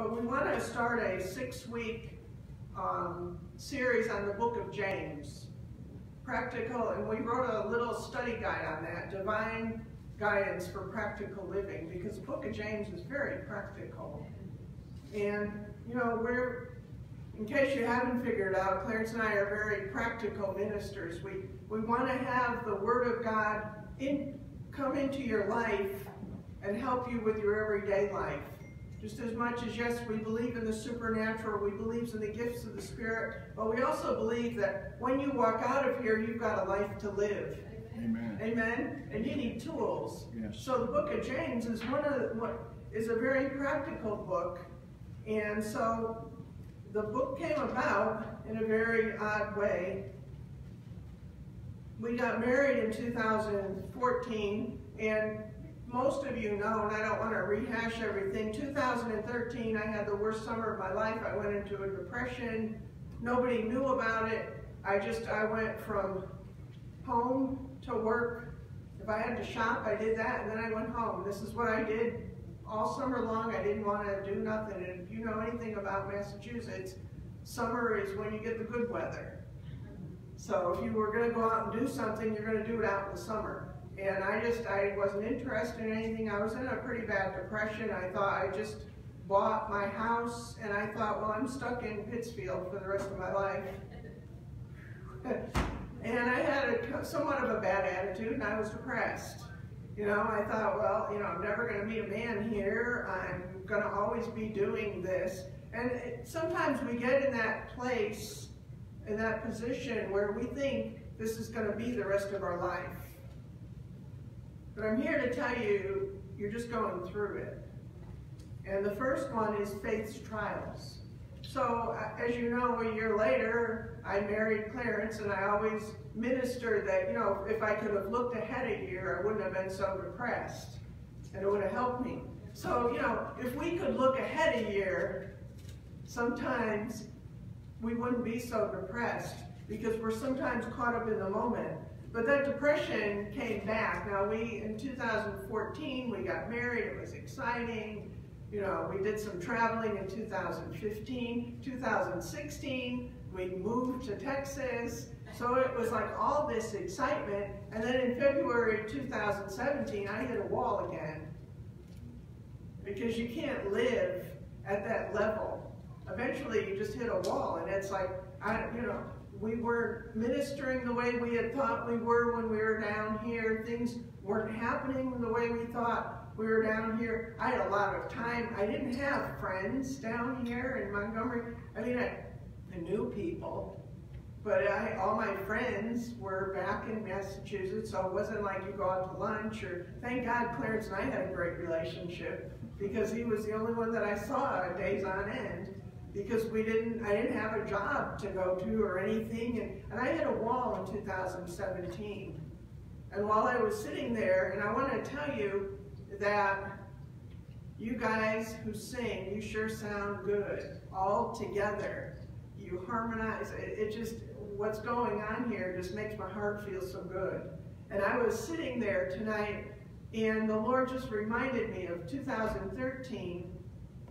but we want to start a six-week um, series on the book of James. Practical, and we wrote a little study guide on that, Divine Guidance for Practical Living, because the book of James is very practical. And, you know, we're, in case you haven't figured out, Clarence and I are very practical ministers. We, we want to have the Word of God in, come into your life and help you with your everyday life. Just as much as, yes, we believe in the supernatural, we believe in the gifts of the Spirit, but we also believe that when you walk out of here, you've got a life to live. Amen. Amen. And you need tools. Yes. So the book of James is one of the, what is a very practical book. And so the book came about in a very odd way. We got married in 2014 and most of you know, and I don't want to rehash everything, 2013 I had the worst summer of my life. I went into a depression. Nobody knew about it. I just, I went from home to work. If I had to shop, I did that, and then I went home. This is what I did all summer long. I didn't want to do nothing. And if you know anything about Massachusetts, summer is when you get the good weather. So if you were going to go out and do something, you're going to do it out in the summer. And I just, I wasn't interested in anything. I was in a pretty bad depression. I thought I just bought my house and I thought, well, I'm stuck in Pittsfield for the rest of my life. and I had a, somewhat of a bad attitude and I was depressed. You know, I thought, well, you know, I'm never going to meet a man here. I'm going to always be doing this. And it, sometimes we get in that place, in that position where we think this is going to be the rest of our life. But I'm here to tell you, you're just going through it. And the first one is faith's trials. So as you know, a year later, I married Clarence and I always ministered that, you know, if I could have looked ahead a year, I wouldn't have been so depressed. And it would have helped me. So, you know, if we could look ahead a year, sometimes we wouldn't be so depressed because we're sometimes caught up in the moment. But that depression came back. Now we, in 2014, we got married, it was exciting. You know, we did some traveling in 2015. 2016, we moved to Texas. So it was like all this excitement. And then in February 2017, I hit a wall again. Because you can't live at that level. Eventually you just hit a wall and it's like, I, you know, we weren't ministering the way we had thought we were when we were down here. Things weren't happening the way we thought we were down here. I had a lot of time. I didn't have friends down here in Montgomery. I mean, I, I knew people, but I, all my friends were back in Massachusetts, so it wasn't like you go out to lunch or, thank God Clarence and I had a great relationship because he was the only one that I saw days on end because we didn't, I didn't have a job to go to or anything. And, and I hit a wall in 2017. And while I was sitting there, and I want to tell you that you guys who sing, you sure sound good all together. You harmonize. It, it just, what's going on here just makes my heart feel so good. And I was sitting there tonight, and the Lord just reminded me of 2013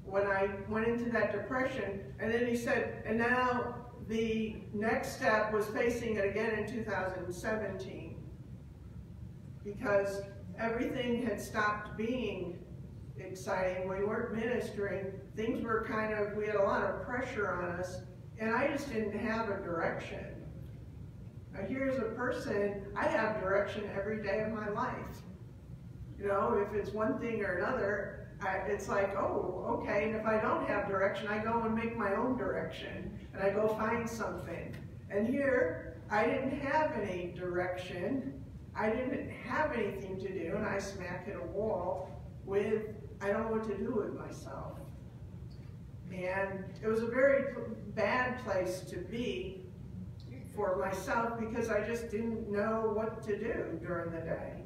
when I went into that depression. And then he said, and now the next step was facing it again in 2017 because everything had stopped being exciting. We weren't ministering. Things were kind of, we had a lot of pressure on us, and I just didn't have a direction. Now, here's a person, I have direction every day of my life. You know, if it's one thing or another, I, it's like, oh, okay, and if I don't have direction, I go and make my own direction, and I go find something. And here, I didn't have any direction. I didn't have anything to do, and I smack hit a wall with, I don't know what to do with myself. And it was a very bad place to be for myself because I just didn't know what to do during the day.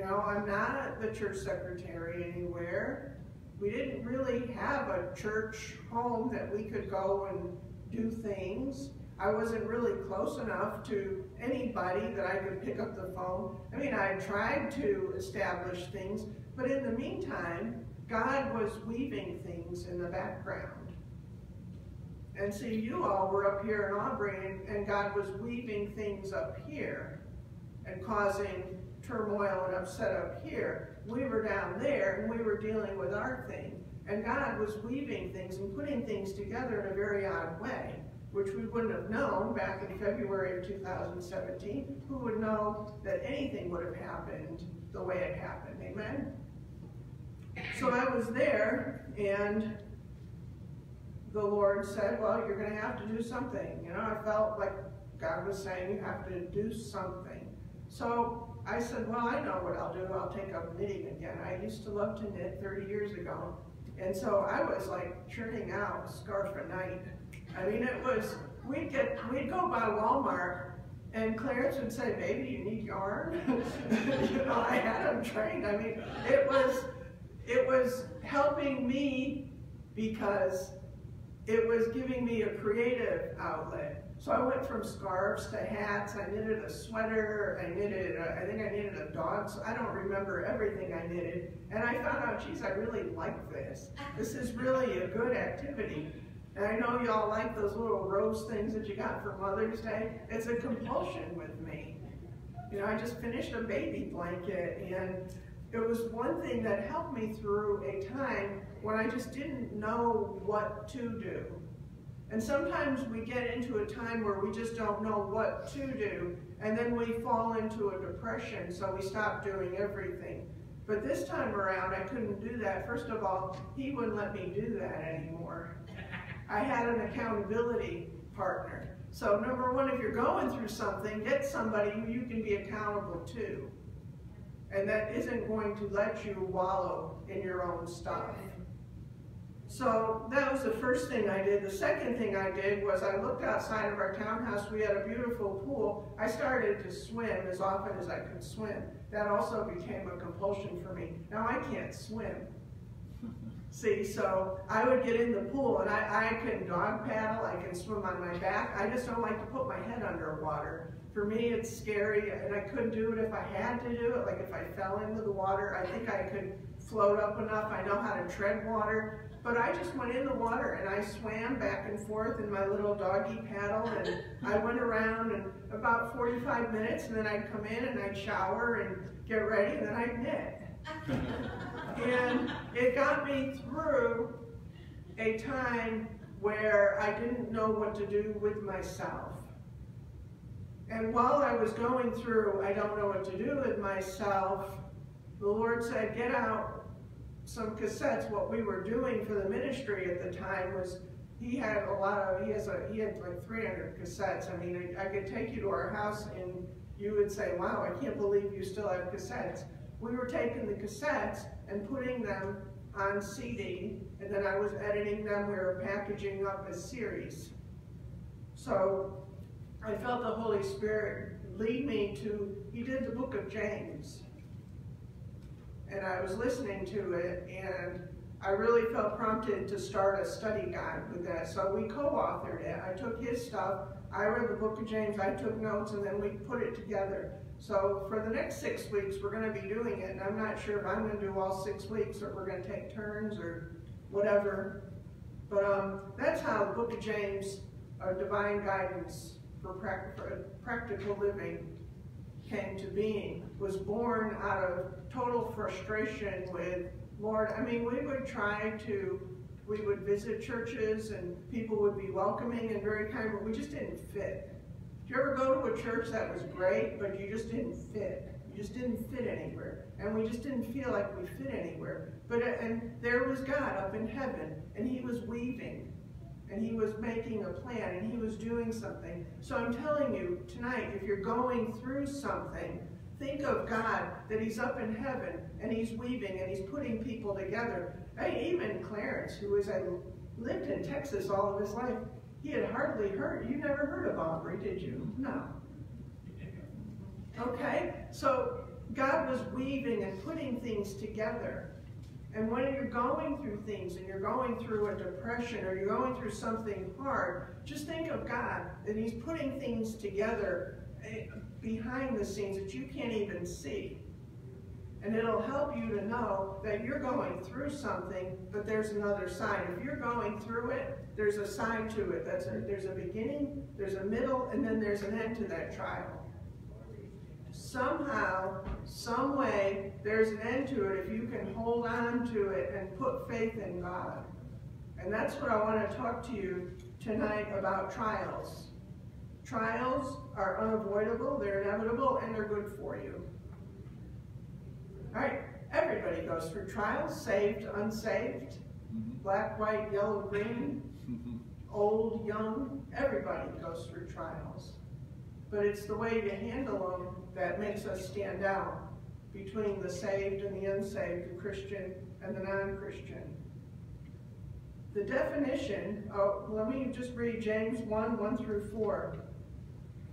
Know, I'm not the church secretary anywhere. We didn't really have a church home that we could go and do things. I wasn't really close enough to anybody that I could pick up the phone. I mean, I tried to establish things, but in the meantime, God was weaving things in the background. And see, you all were up here in Aubrey, and, and God was weaving things up here and causing turmoil and upset up here. We were down there, and we were dealing with our thing. And God was weaving things and putting things together in a very odd way, which we wouldn't have known back in February of 2017. Who would know that anything would have happened the way it happened? Amen? So I was there, and the Lord said, well, you're going to have to do something. You know, I felt like God was saying you have to do something. So I said, well, I know what I'll do. I'll take up knitting again. I used to love to knit 30 years ago. And so I was like churning out a scarf a night. I mean, it was, we'd get, we'd go by Walmart and Clarence would say, baby, you need yarn? you know, I had him trained. I mean, it was, it was helping me because it was giving me a creative outlet. So I went from scarves to hats, I knitted a sweater, I knitted, a, I think I knitted a dog, so I don't remember everything I knitted. And I found out, geez, I really like this. This is really a good activity. And I know y'all like those little rose things that you got for Mother's Day. It's a compulsion with me. You know, I just finished a baby blanket and it was one thing that helped me through a time when I just didn't know what to do. And sometimes we get into a time where we just don't know what to do, and then we fall into a depression, so we stop doing everything. But this time around, I couldn't do that. First of all, he wouldn't let me do that anymore. I had an accountability partner. So number one, if you're going through something, get somebody who you can be accountable to. And that isn't going to let you wallow in your own stuff. So that was the first thing I did. The second thing I did was I looked outside of our townhouse. We had a beautiful pool. I started to swim as often as I could swim. That also became a compulsion for me. Now I can't swim. See, so I would get in the pool and I, I can dog paddle, I can swim on my back. I just don't like to put my head underwater. For me, it's scary and I couldn't do it if I had to do it. Like if I fell into the water, I think I could float up enough. I know how to tread water. But I just went in the water and I swam back and forth in my little doggy paddle and I went around and about 45 minutes and then I'd come in and I'd shower and get ready and then I'd knit. and it got me through a time where I didn't know what to do with myself. And while I was going through, I don't know what to do with myself, the Lord said, get out some cassettes, what we were doing for the ministry at the time was he had a lot of, he has a, he had like 300 cassettes. I mean, I, I could take you to our house and you would say, wow, I can't believe you still have cassettes. We were taking the cassettes and putting them on CD, and then I was editing them, we were packaging up a series. So I felt the Holy Spirit lead me to, he did the book of James and I was listening to it, and I really felt prompted to start a study guide with that. So we co-authored it. I took his stuff, I read the book of James, I took notes, and then we put it together. So for the next six weeks, we're going to be doing it, and I'm not sure if I'm going to do all six weeks, or we're going to take turns, or whatever. But um, that's how the book of James, a divine guidance for, for practical living, came to being, was born out of total frustration with, Lord, I mean, we would try to, we would visit churches and people would be welcoming and very kind, but we just didn't fit. Did you ever go to a church that was great, but you just didn't fit? You just didn't fit anywhere. And we just didn't feel like we fit anywhere. But uh, And there was God up in heaven, and he was weaving and he was making a plan and he was doing something. So I'm telling you tonight, if you're going through something, think of God, that he's up in heaven and he's weaving and he's putting people together. Hey, even Clarence, who was a, lived in Texas all of his life, he had hardly heard, you never heard of Aubrey, did you? No. Okay, so God was weaving and putting things together. And when you're going through things and you're going through a depression or you're going through something hard, just think of God, that he's putting things together behind the scenes that you can't even see. And it'll help you to know that you're going through something, but there's another side. If you're going through it, there's a side to it. That's a, there's a beginning, there's a middle, and then there's an end to that trial. Somehow, some way, there's an end to it if you can hold on to it and put faith in God. And that's what I want to talk to you tonight about trials. Trials are unavoidable, they're inevitable, and they're good for you. All right, everybody goes through trials, saved, unsaved, mm-hmm. black, white, yellow, green, old, young, everybody goes through trials. But it's the way you handle them that makes us stand out between the saved and the unsaved, the Christian and the non-Christian. The definition, oh, let me just read James 1, 1 through 4.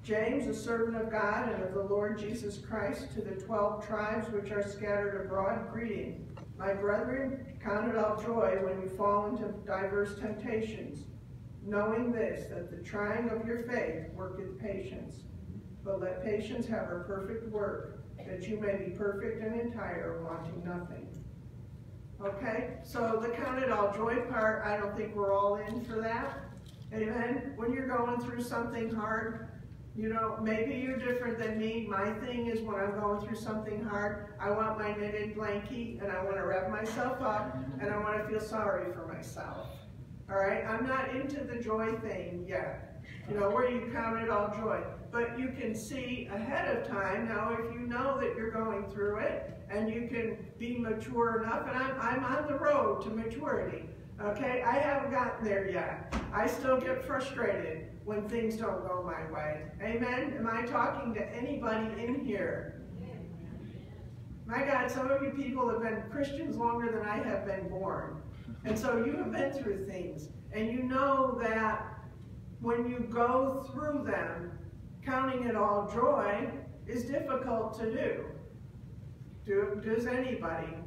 James, a servant of God and of the Lord Jesus Christ, to the twelve tribes which are scattered abroad, greeting. My brethren, count it all joy when you fall into diverse temptations, knowing this, that the trying of your faith worketh patience. But let patience have her perfect work, that you may be perfect and entire, wanting nothing. Okay, so the count it all joy part, I don't think we're all in for that. Amen. When you're going through something hard, you know, maybe you're different than me. My thing is when I'm going through something hard, I want my knitted blankie and I want to wrap myself up and I want to feel sorry for myself. All right? I'm not into the joy thing yet. You know, where you count it all joy. But you can see ahead of time now if you know that you're going through it and you can be mature enough. And I'm, I'm on the road to maturity. Okay? I haven't gotten there yet. I still get frustrated when things don't go my way. Amen? Am I talking to anybody in here? My God, some of you people have been Christians longer than I have been born. And so you have been through things. And you know that when you go through them, counting it all joy is difficult to do. do does anybody?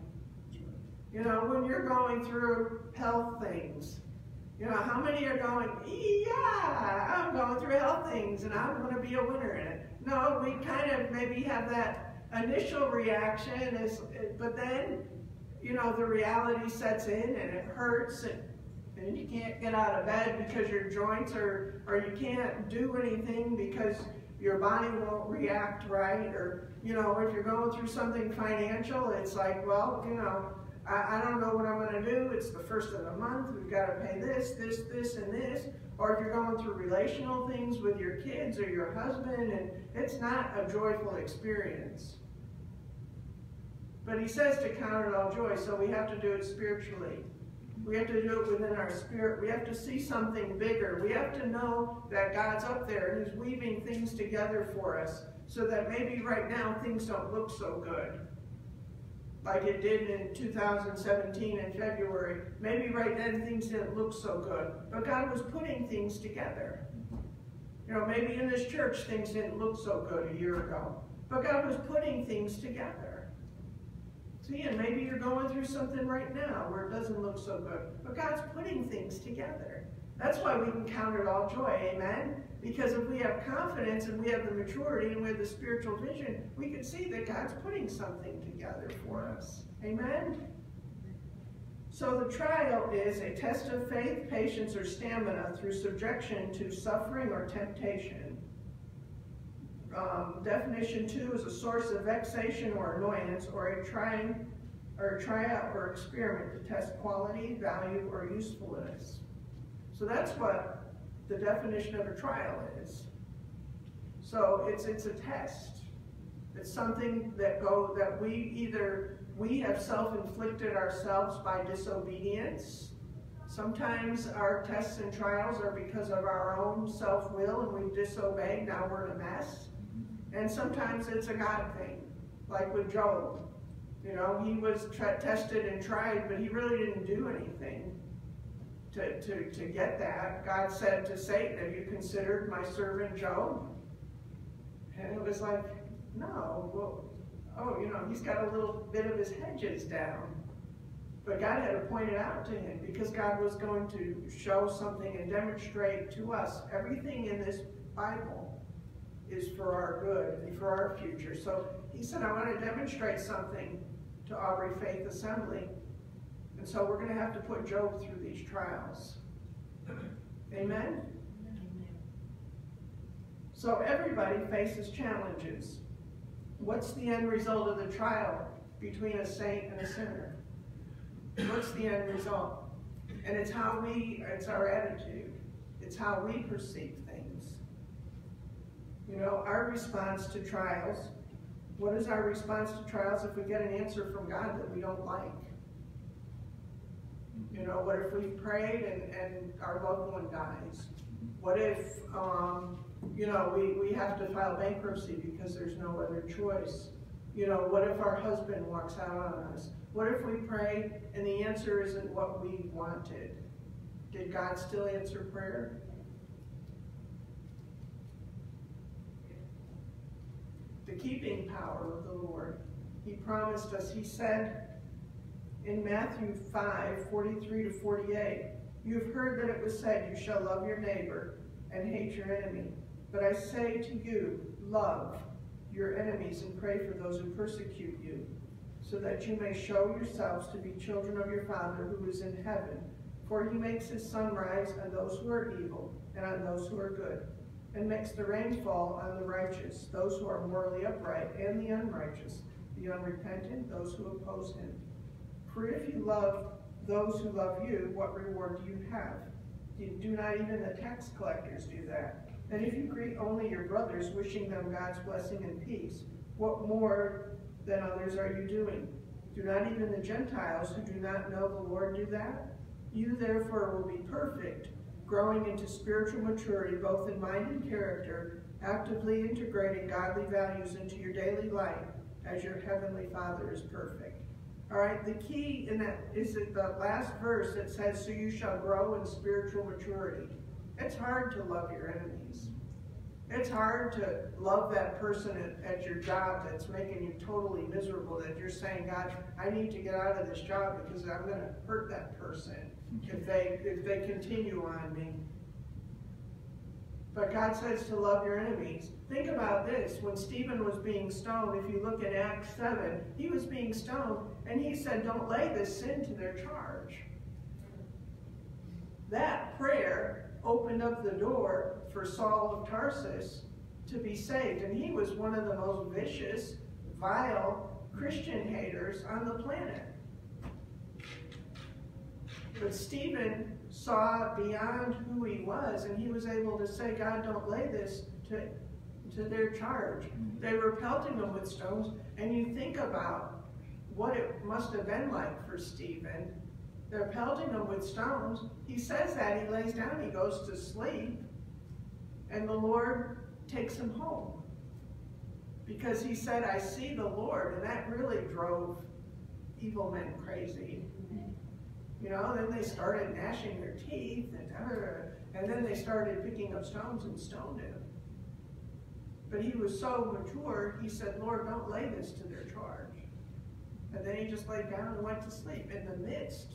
You know, when you're going through health things, you know, how many are going, yeah, I'm going through health things and I'm going to be a winner in it. No, we kind of maybe have that initial reaction, is, but then, you know, the reality sets in and it hurts and, and you can't get out of bed because your joints are, or you can't do anything because your body won't react right or, you know, if you're going through something financial, it's like, well, you know, I, I don't know what I'm going to do. It's the first of the month. We've got to pay this, this, this, and this. Or if you're going through relational things with your kids or your husband, and it's not a joyful experience. But he says to count it all joy, so we have to do it spiritually. We have to do it within our spirit. We have to see something bigger. We have to know that God's up there and He's weaving things together for us so that maybe right now things don't look so good like it did in 2017 in February. Maybe right then things didn't look so good, but God was putting things together. You know, maybe in this church things didn't look so good a year ago, but God was putting things together. See, and maybe you're going through something right now where it doesn't look so good, but God's putting things together. That's why we can count it all joy, amen? Because if we have confidence and we have the maturity and we have the spiritual vision, we can see that God's putting something together for us. Amen? So the trial is a test of faith, patience, or stamina through subjection to suffering or temptation. Um, definition two is a source of vexation or annoyance or a trying or a tryout or experiment to test quality, value, or usefulness. So that's what the definition of a trial is. So it's it's a test. It's something that go that we either we have self-inflicted ourselves by disobedience. Sometimes our tests and trials are because of our own self-will and we've disobeyed, now we're in a mess. And sometimes it's a God thing, like with Job. You know, he was tested and tried, but he really didn't do anything to, to, to get that. God said to Satan, have you considered my servant Job? And it was like, no, well, oh, you know, he's got a little bit of his hedges down. But God had to point it out to him because God was going to show something and demonstrate to us everything in this Bible is for our good and for our future. So he said, I want to demonstrate something to Aubrey Faith Assembly. And so we're going to have to put Job through these trials. Amen? So everybody faces challenges. What's the end result of the trial between a saint and a sinner? What's the end result? And it's how we, it's our attitude. It's how we perceive things. You know, our response to trials, what is our response to trials if we get an answer from God that we don't like? You know, what if we've prayed and, and our loved one dies? What if, um, you know, we, we have to file bankruptcy because there's no other choice? You know, what if our husband walks out on us? What if we pray and the answer isn't what we wanted? Did God still answer prayer? The keeping power of the Lord. He promised us, he said in Matthew 5, 43 to 48, You have heard that it was said, You shall love your neighbor and hate your enemy. But I say to you, love your enemies and pray for those who persecute you, so that you may show yourselves to be children of your Father who is in heaven. For he makes his sun rise on those who are evil and on those who are good, and makes the rain fall on the righteous, those who are morally upright, and the unrighteous, the unrepentant, those who oppose him. For if you love those who love you, what reward do you have? Do not even the tax collectors do that? And if you greet only your brothers, wishing them God's blessing and peace, what more than others are you doing? Do not even the Gentiles who do not know the Lord do that? You therefore will be perfect, growing into spiritual maturity, both in mind and character, actively integrating godly values into your daily life as your heavenly Father is perfect. All right, the key in that is that the last verse that says, so you shall grow in spiritual maturity. It's hard to love your enemies. It's hard to love that person at, at, your job that's making you totally miserable, that you're saying, God, I need to get out of this job because I'm going to hurt that person if they, if they continue on me. But God says to love your enemies. Think about this. When Stephen was being stoned, if you look at Acts 7, he was being stoned, and he said, don't lay this sin to their charge. That prayer opened up the door for Saul of Tarsus to be saved. And he was one of the most vicious, vile Christian haters on the planet. But Stephen saw beyond who he was, and he was able to say, God, don't lay this to, to their charge. They were pelting him with stones, and you think about what it must have been like for Stephen they're pelting him with stones. He says that. He lays down. He goes to sleep. And the Lord takes him home. Because he said, I see the Lord. And that really drove evil men crazy. You know, then they started gnashing their teeth. And, uh, and then they started picking up stones and stoned him. But he was so mature, he said, Lord, don't lay this to their charge. And then he just laid down and went to sleep in the midst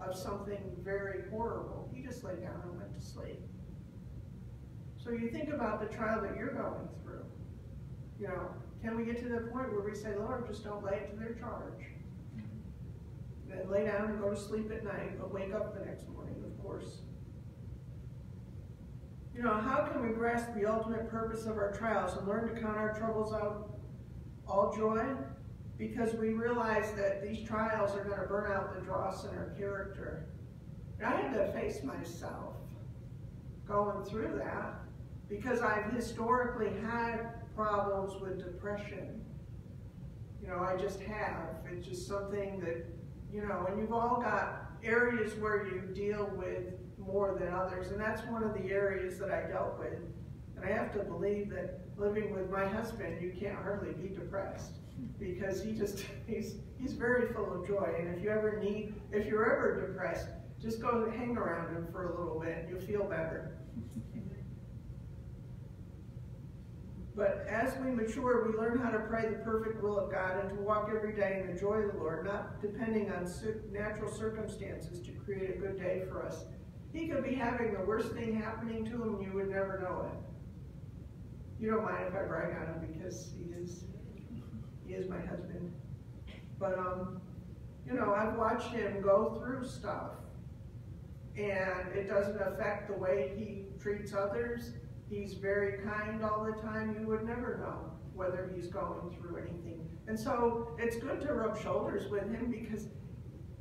of something very horrible. He just lay down and went to sleep. So you think about the trial that you're going through. You know, can we get to the point where we say, Lord, just don't lay it to their charge? Then lay down and go to sleep at night, but wake up the next morning, of course. You know, how can we grasp the ultimate purpose of our trials and learn to count our troubles out all joy? Because we realize that these trials are going to burn out the dross in our character. And I had to face myself going through that because I've historically had problems with depression. You know, I just have. It's just something that, you know, and you've all got areas where you deal with more than others, and that's one of the areas that I dealt with. And I have to believe that living with my husband, you can't hardly be depressed because he just he's he's very full of joy. And if you ever need, if you're ever depressed, just go hang around him for a little bit, and you'll feel better. But as we mature, we learn how to pray the perfect will of God and to walk every day in the joy of the Lord, not depending on natural circumstances to create a good day for us. He could be having the worst thing happening to him and you would never know it. You don't mind if I brag on him because he is he is my husband. But um, you know, I've watched him go through stuff and it doesn't affect the way he treats others. He's very kind all the time. You would never know whether he's going through anything. And so it's good to rub shoulders with him because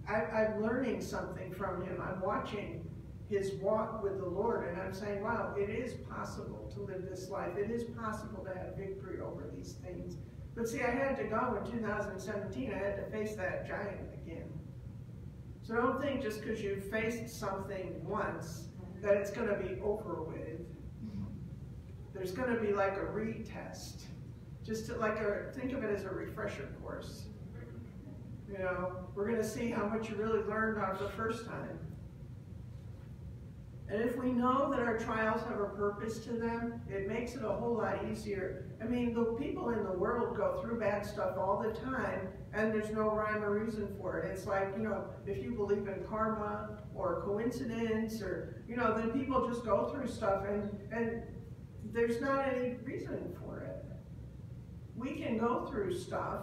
I, am learning something from him. I'm watching his walk with the Lord and I'm saying, wow, it is possible to live this life. It is possible to have victory over these things. But see, I had to go in 2017. I had to face that giant again. So don't think just because you've faced something once that it's going to be over with. There's going to be like a retest. Just like a, think of it as a refresher course. You know, we're going to see how much you really learned on the first time. And if we know that our trials have a purpose to them, it makes it a whole lot easier. I mean, the people in the world go through bad stuff all the time, and there's no rhyme or reason for it. It's like, you know, if you believe in karma or coincidence, or, you know, then people just go through stuff, and, and there's not any reason for it. We can go through stuff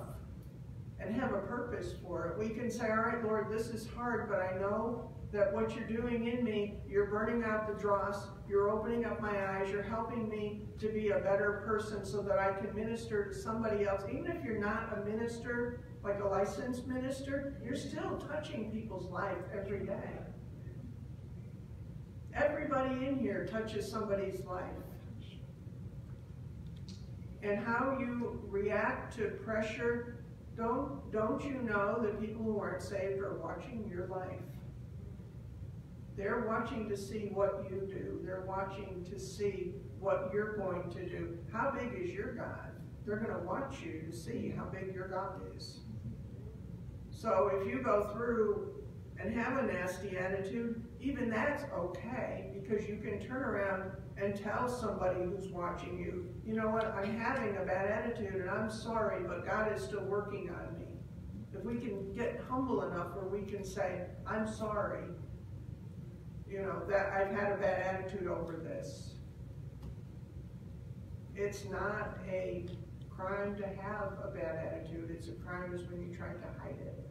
and have a purpose for it. We can say, all right, Lord, this is hard, but I know that what you're doing in me, you're burning out the dross, you're opening up my eyes, you're helping me to be a better person so that I can minister to somebody else. Even if you're not a minister, like a licensed minister, you're still touching people's life every day. Everybody in here touches somebody's life. And how you react to pressure, don't, don't you know that people who aren't saved are watching your life? They're watching to see what you do. They're watching to see what you're going to do. How big is your God? They're going to watch you to see how big your God is. So if you go through and have a nasty attitude, even that's okay because you can turn around and tell somebody who's watching you, you know what, I'm having a bad attitude and I'm sorry, but God is still working on me. If we can get humble enough where we can say, I'm sorry, you know, that I've had a bad attitude over this. It's not a crime to have a bad attitude. It's a crime is when you try to hide it.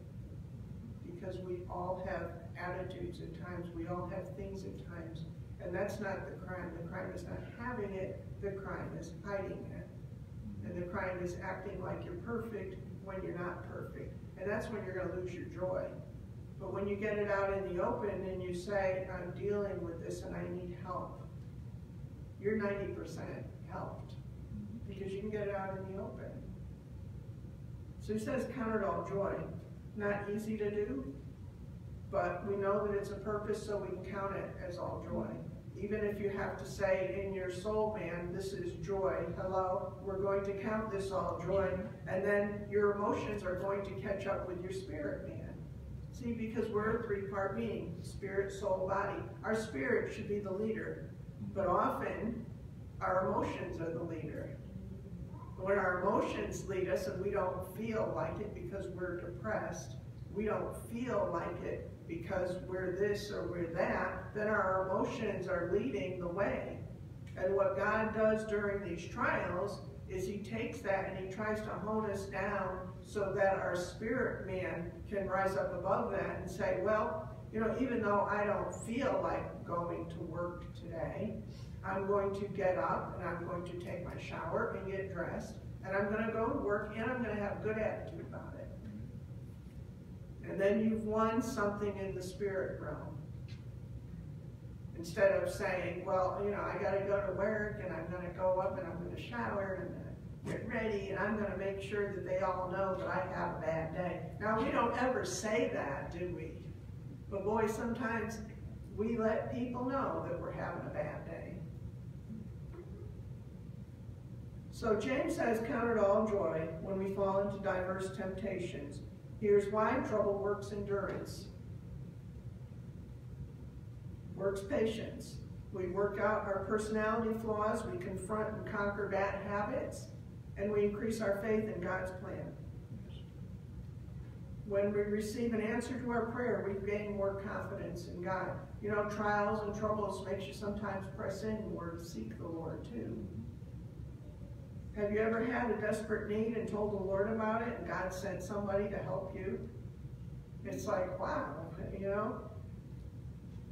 Because we all have attitudes at times. We all have things at times. And that's not the crime. The crime is not having it. The crime is hiding it. And the crime is acting like you're perfect when you're not perfect. And that's when you're going to lose your joy. But when you get it out in the open and you say, I'm dealing with this and I need help, you're 90% helped because you can get it out in the open. So he says, count it all joy. Not easy to do, but we know that it's a purpose so we can count it as all joy. Even if you have to say in your soul, man, this is joy. Hello, we're going to count this all joy. And then your emotions are going to catch up with your spirit, man. See, because we're a three-part being, spirit, soul, body. Our spirit should be the leader, but often our emotions are the leader. When our emotions lead us and we don't feel like it because we're depressed, we don't feel like it because we're this or we're that, then our emotions are leading the way. And what God does during these trials is he takes that and he tries to hone us down so that our spirit man can rise up above that and say, well, you know, even though I don't feel like going to work today, I'm going to get up and I'm going to take my shower and get dressed and I'm going to go to work and I'm going to have a good attitude about it. And then you've won something in the spirit realm. Instead of saying, well, you know, I got to go to work and I'm going to go up and I'm going to shower and get ready and I'm going to make sure that they all know that I have a bad day. Now, we don't ever say that, do we? But boy, sometimes we let people know that we're having a bad day. So James says, count it all joy when we fall into diverse temptations. Here's why trouble works endurance. Works patience. We work out our personality flaws. We confront and conquer bad habits and we increase our faith in God's plan. When we receive an answer to our prayer, we gain more confidence in God. You know, trials and troubles makes you sometimes press in more to seek the Lord too. Have you ever had a desperate need and told the Lord about it and God sent somebody to help you? It's like, wow, you know?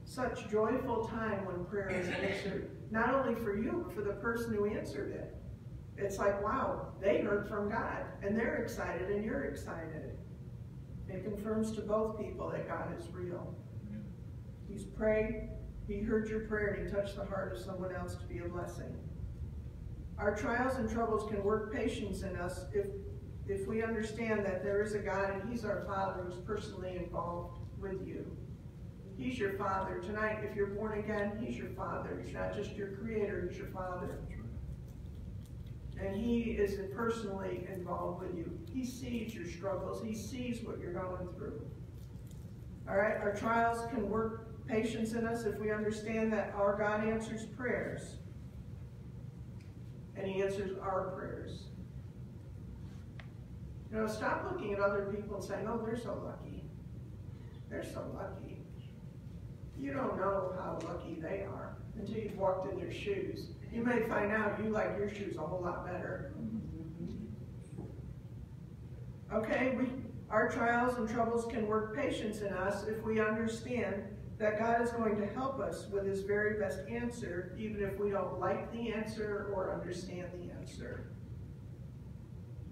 Such joyful time when prayer is answered, not only for you, but for the person who answered it. It's like, wow, they heard from God, and they're excited, and you're excited. It confirms to both people that God is real. He's prayed, he heard your prayer, and he touched the heart of someone else to be a blessing. Our trials and troubles can work patience in us if, if we understand that there is a God and he's our Father who's personally involved with you. He's your Father. Tonight, if you're born again, he's your Father. He's not just your Creator, he's your Father. And he is personally involved with you. He sees your struggles. He sees what you're going through. All right, our trials can work patience in us if we understand that our God answers prayers. And he answers our prayers. You know, stop looking at other people and saying, oh, they're so lucky. They're so lucky. You don't know how lucky they are until you've walked in their shoes. You may find out you like your shoes a whole lot better. Okay, we, our trials and troubles can work patience in us if we understand that God is going to help us with his very best answer, even if we don't like the answer or understand the answer.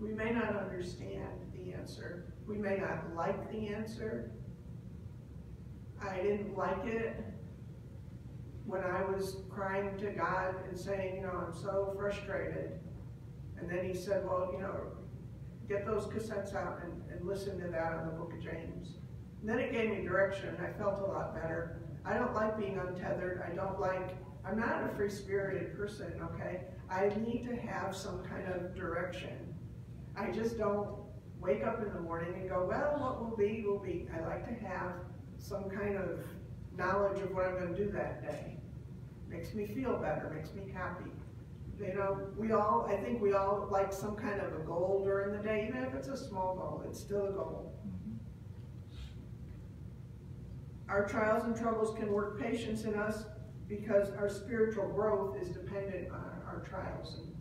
We may not understand the answer. We may not like the answer. I didn't like it when I was crying to God and saying, you know, I'm so frustrated. And then he said, well, you know, get those cassettes out and, and listen to that on the book of James. And then it gave me direction and I felt a lot better. I don't like being untethered. I don't like, I'm not a free-spirited person, okay? I need to have some kind of direction. I just don't wake up in the morning and go, well, what will be, will be. I like to have some kind of knowledge of what I'm going to do that day. Makes me feel better, makes me happy. You know, we all, I think we all like some kind of a goal during the day, even if it's a small goal, it's still a goal. Mm-hmm. Our trials and troubles can work patience in us because our spiritual growth is dependent on our trials and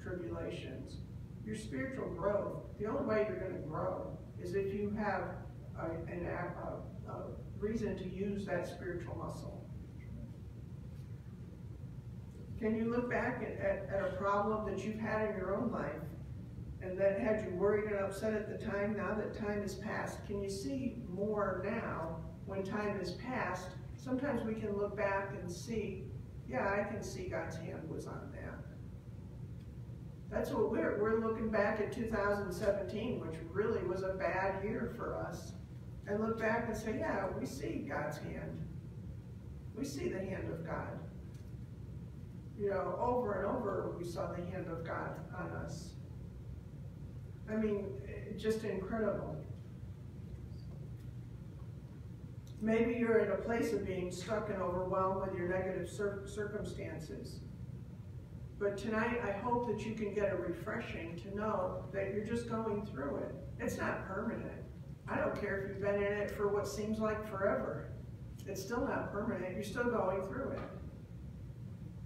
tribulations. Your spiritual growth, the only way you're going to grow is if you have a, an, a, a reason to use that spiritual muscle. Can you look back at, at, at, a problem that you've had in your own life and that had you worried and upset at the time? Now that time has passed, can you see more now when time has passed? Sometimes we can look back and see, yeah, I can see God's hand was on that. That's what we're, we're looking back at 2017, which really was a bad year for us, and look back and say, yeah, we see God's hand. We see the hand of God you know, over and over we saw the hand of God on us. I mean, just incredible. Maybe you're in a place of being stuck and overwhelmed with your negative cir circumstances. But tonight, I hope that you can get a refreshing to know that you're just going through it. It's not permanent. I don't care if you've been in it for what seems like forever. It's still not permanent. You're still going through it.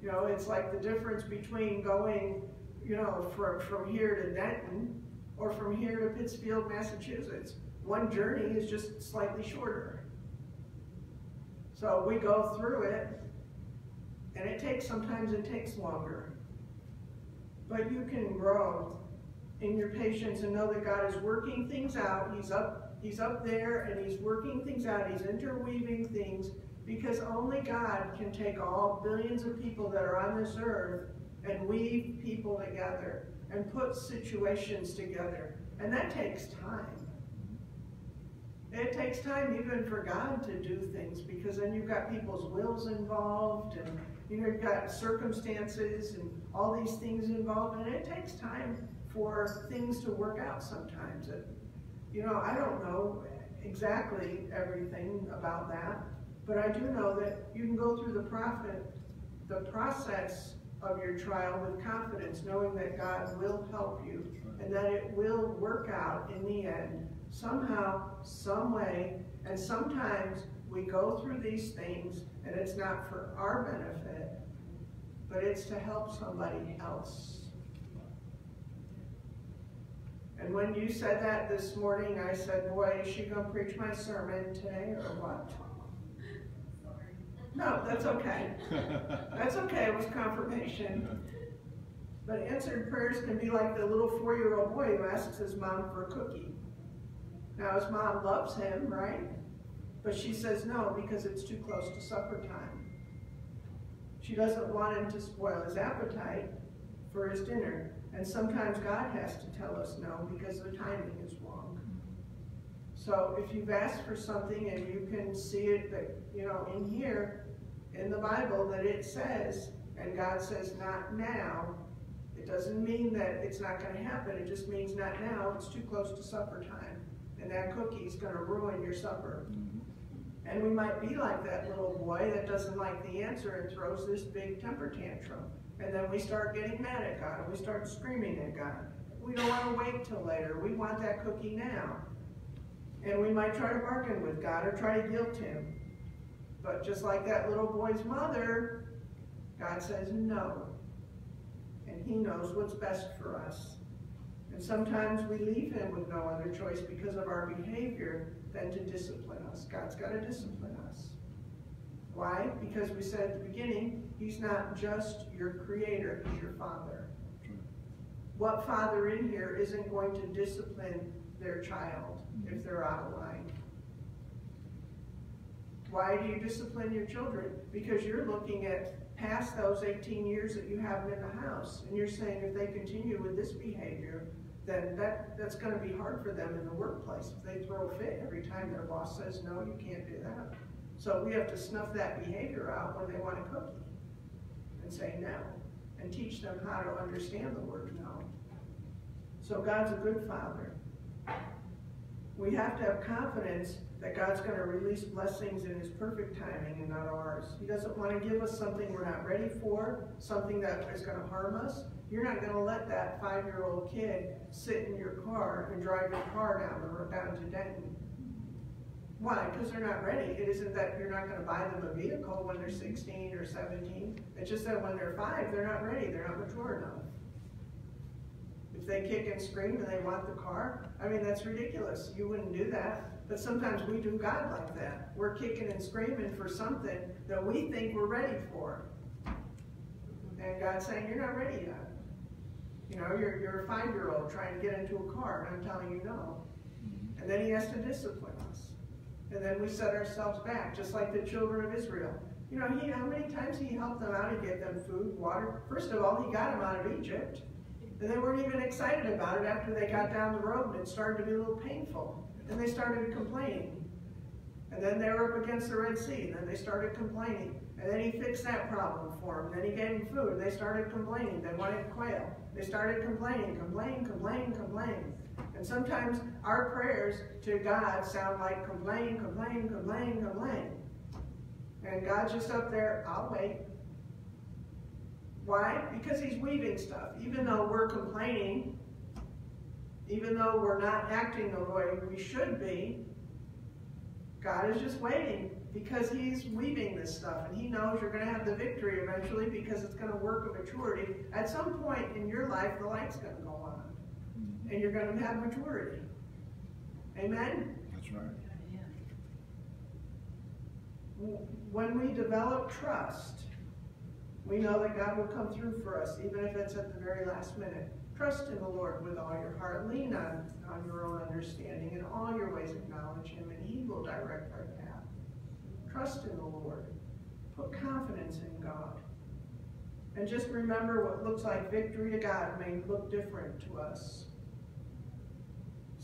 You know, it's like the difference between going, you know, from, from here to Denton or from here to Pittsfield, Massachusetts. One journey is just slightly shorter. So we go through it, and it takes, sometimes it takes longer. But you can grow in your patience and know that God is working things out. He's up, he's up there and he's working things out. He's interweaving things because only God can take all billions of people that are on this earth and weave people together and put situations together. And that takes time. It takes time even for God to do things because then you've got people's wills involved and you know, you've got circumstances and all these things involved and it takes time for things to work out sometimes. It, you know, I don't know exactly everything about that, but I do know that you can go through the prophet, the process of your trial with confidence, knowing that God will help you and that it will work out in the end, somehow, some way. And sometimes we go through these things and it's not for our benefit, but it's to help somebody else. And when you said that this morning, I said, boy, is she going to preach my sermon today or what? No, that's okay. That's okay. It was confirmation. But answered prayers can be like the little four-year-old boy who asks his mom for a cookie. Now his mom loves him, right? But she says no because it's too close to supper time. She doesn't want him to spoil his appetite for his dinner. And sometimes God has to tell us no because the timing is wrong. So if you've asked for something and you can see it that, you know, in here, in the Bible, that it says, and God says not now, it doesn't mean that it's not going to happen. It just means not now. It's too close to supper time. And that cookie is going to ruin your supper. And we might be like that little boy that doesn't like the answer and throws this big temper tantrum. And then we start getting mad at God and we start screaming at God. We don't want to wait till later. We want that cookie now. And we might try to bargain with God or try to guilt him. But just like that little boy's mother, God says no. And he knows what's best for us. And sometimes we leave him with no other choice because of our behavior than to discipline us. God's got to discipline us. Why? Because we said at the beginning, he's not just your creator, he's your father. What father in here isn't going to discipline their child if mm-hmm. they're out of line? Why do you discipline your children? Because you're looking at past those 18 years that you have them in the house, and you're saying if they continue with this behavior, then that, that's going to be hard for them in the workplace. If they throw a fit every time their boss says, no, you can't do that. So we have to snuff that behavior out when they want a cookie and say no and teach them how to understand the word no. So God's a good father. We have to have confidence that God's going to release blessings in his perfect timing and not ours. He doesn't want to give us something we're not ready for, something that is going to harm us. You're not going to let that five-year-old kid sit in your car and drive your car down the down to Denton. Why? Because they're not ready. It isn't that you're not going to buy them a vehicle when they're 16 or 17. It's just that when they're five, they're not ready. They're not mature enough. If they kick and scream and they want the car, I mean, that's ridiculous. You wouldn't do that. But sometimes we do God like that. We're kicking and screaming for something that we think we're ready for. And God's saying, you're not ready yet. You know, you're, you're a five-year-old trying to get into a car, and I'm telling you no. Mm-hmm. And then he has to discipline. And then we set ourselves back, just like the children of Israel. You know, he, how many times he helped them out and get them food, water? First of all, he got them out of Egypt. And they weren't even excited about it after they got down the road and it started to be a little painful. And they started complaining. And then they were up against the Red Sea, and then they started complaining. And then he fixed that problem for them. Then he gave them food, and they started complaining. They wanted quail. They started complaining, complaining, complaining, complaining. And sometimes our prayers to God sound like complain, complain, complain, complain. And God's just up there, I'll wait. Why? Because he's weaving stuff. Even though we're complaining, even though we're not acting the way we should be, God is just waiting because he's weaving this stuff and he knows you're going to have the victory eventually because it's going to work a maturity. At some point in your life, the light's going to go on and you're going to have maturity. Amen? That's right. When we develop trust, we know that God will come through for us, even if it's at the very last minute. Trust in the Lord with all your heart. Lean on, on your own understanding. In all your ways acknowledge him, and he will direct our path. Trust in the Lord. Put confidence in God. And just remember what looks like victory to God may look different to us.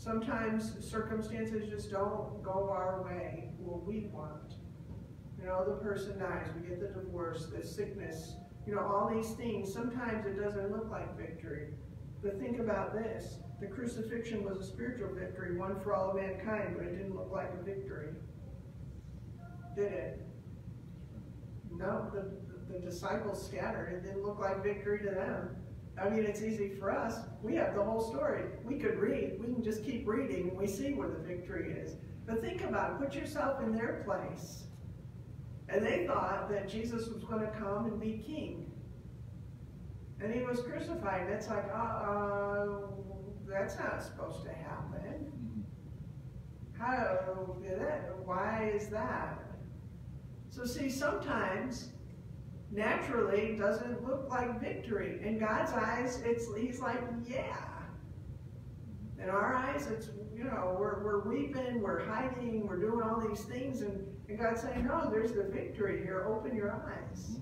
Sometimes circumstances just don't go our way, what we want. You know, the person dies, we get the divorce, the sickness, you know, all these things. Sometimes it doesn't look like victory. But think about this. The crucifixion was a spiritual victory, one for all of mankind, but it didn't look like a victory. Did it? No, the, the, the disciples scattered. It didn't look like victory to them. I mean, it's easy for us. We have the whole story. We could read. We can just keep reading and we see where the victory is. But think about it. Put yourself in their place. And they thought that Jesus was going to come and be king. And he was crucified. It's like, uh, uh, that's not supposed to happen. How did that? Why is that? So see, sometimes naturally doesn't look like victory. In God's eyes, it's he's like, yeah. In our eyes, it's you know, we're we're weeping, we're hiding, we're doing all these things, and, and God's saying, No, there's the victory here. Open your eyes.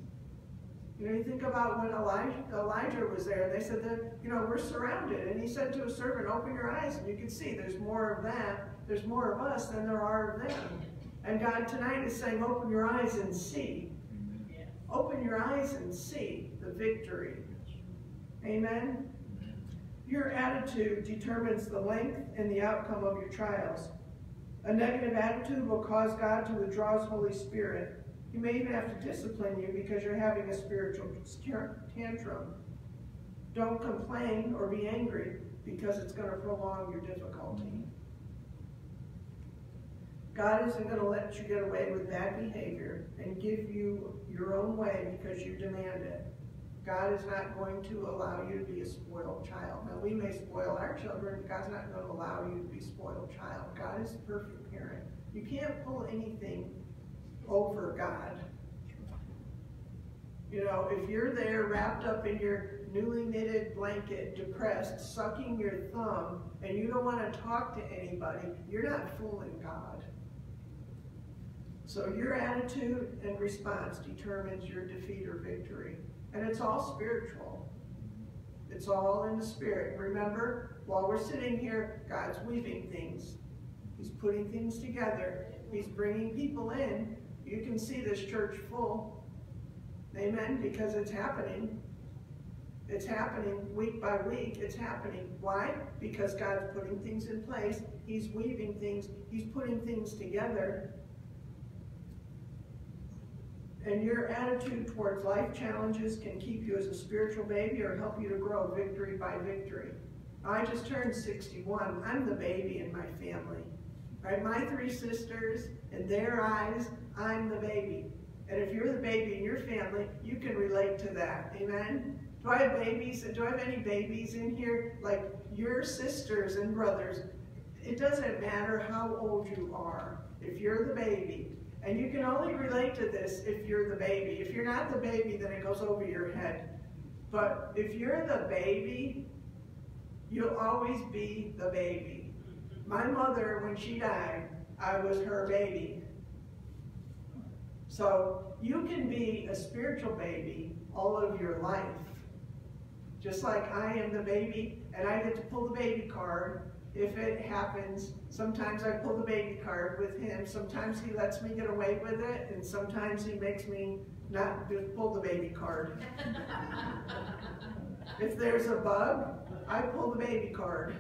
You know, you think about when Elijah, Elijah was there, they said that, you know, we're surrounded. And he said to a servant, open your eyes, and you can see there's more of them, there's more of us than there are of them. And God tonight is saying, open your eyes and see. Open your eyes and see the victory. Amen? Your attitude determines the length and the outcome of your trials. A negative attitude will cause God to withdraw his Holy Spirit he may even have to discipline you because you're having a spiritual tantrum. Don't complain or be angry because it's going to prolong your difficulty. God isn't going to let you get away with bad behavior and give you your own way because you demand it. God is not going to allow you to be a spoiled child. Now, we may spoil our children, but God's not going to allow you to be a spoiled child. God is a perfect parent. You can't pull anything over God. You know, if you're there wrapped up in your newly knitted blanket, depressed, sucking your thumb, and you don't want to talk to anybody, you're not fooling God. So your attitude and response determines your defeat or victory. And it's all spiritual. It's all in the spirit. Remember, while we're sitting here, God's weaving things. He's putting things together. He's bringing people in you can see this church full. Amen. Because it's happening. It's happening week by week. It's happening. Why? Because God's putting things in place. He's weaving things. He's putting things together. And your attitude towards life challenges can keep you as a spiritual baby or help you to grow victory by victory. I just turned 61. I'm the baby in my family. Right? My three sisters, in their eyes, I'm the baby. And if you're the baby in your family, you can relate to that. Amen? Do I have babies? Do I have any babies in here? Like your sisters and brothers. It doesn't matter how old you are. If you're the baby, and you can only relate to this if you're the baby. If you're not the baby, then it goes over your head. But if you're the baby, you'll always be the baby. My mother, when she died, I was her baby. So you can be a spiritual baby all of your life. Just like I am the baby and I get to pull the baby card if it happens. Sometimes I pull the baby card with him. Sometimes he lets me get away with it and sometimes he makes me not pull the baby card. if there's a bug, I pull the baby card.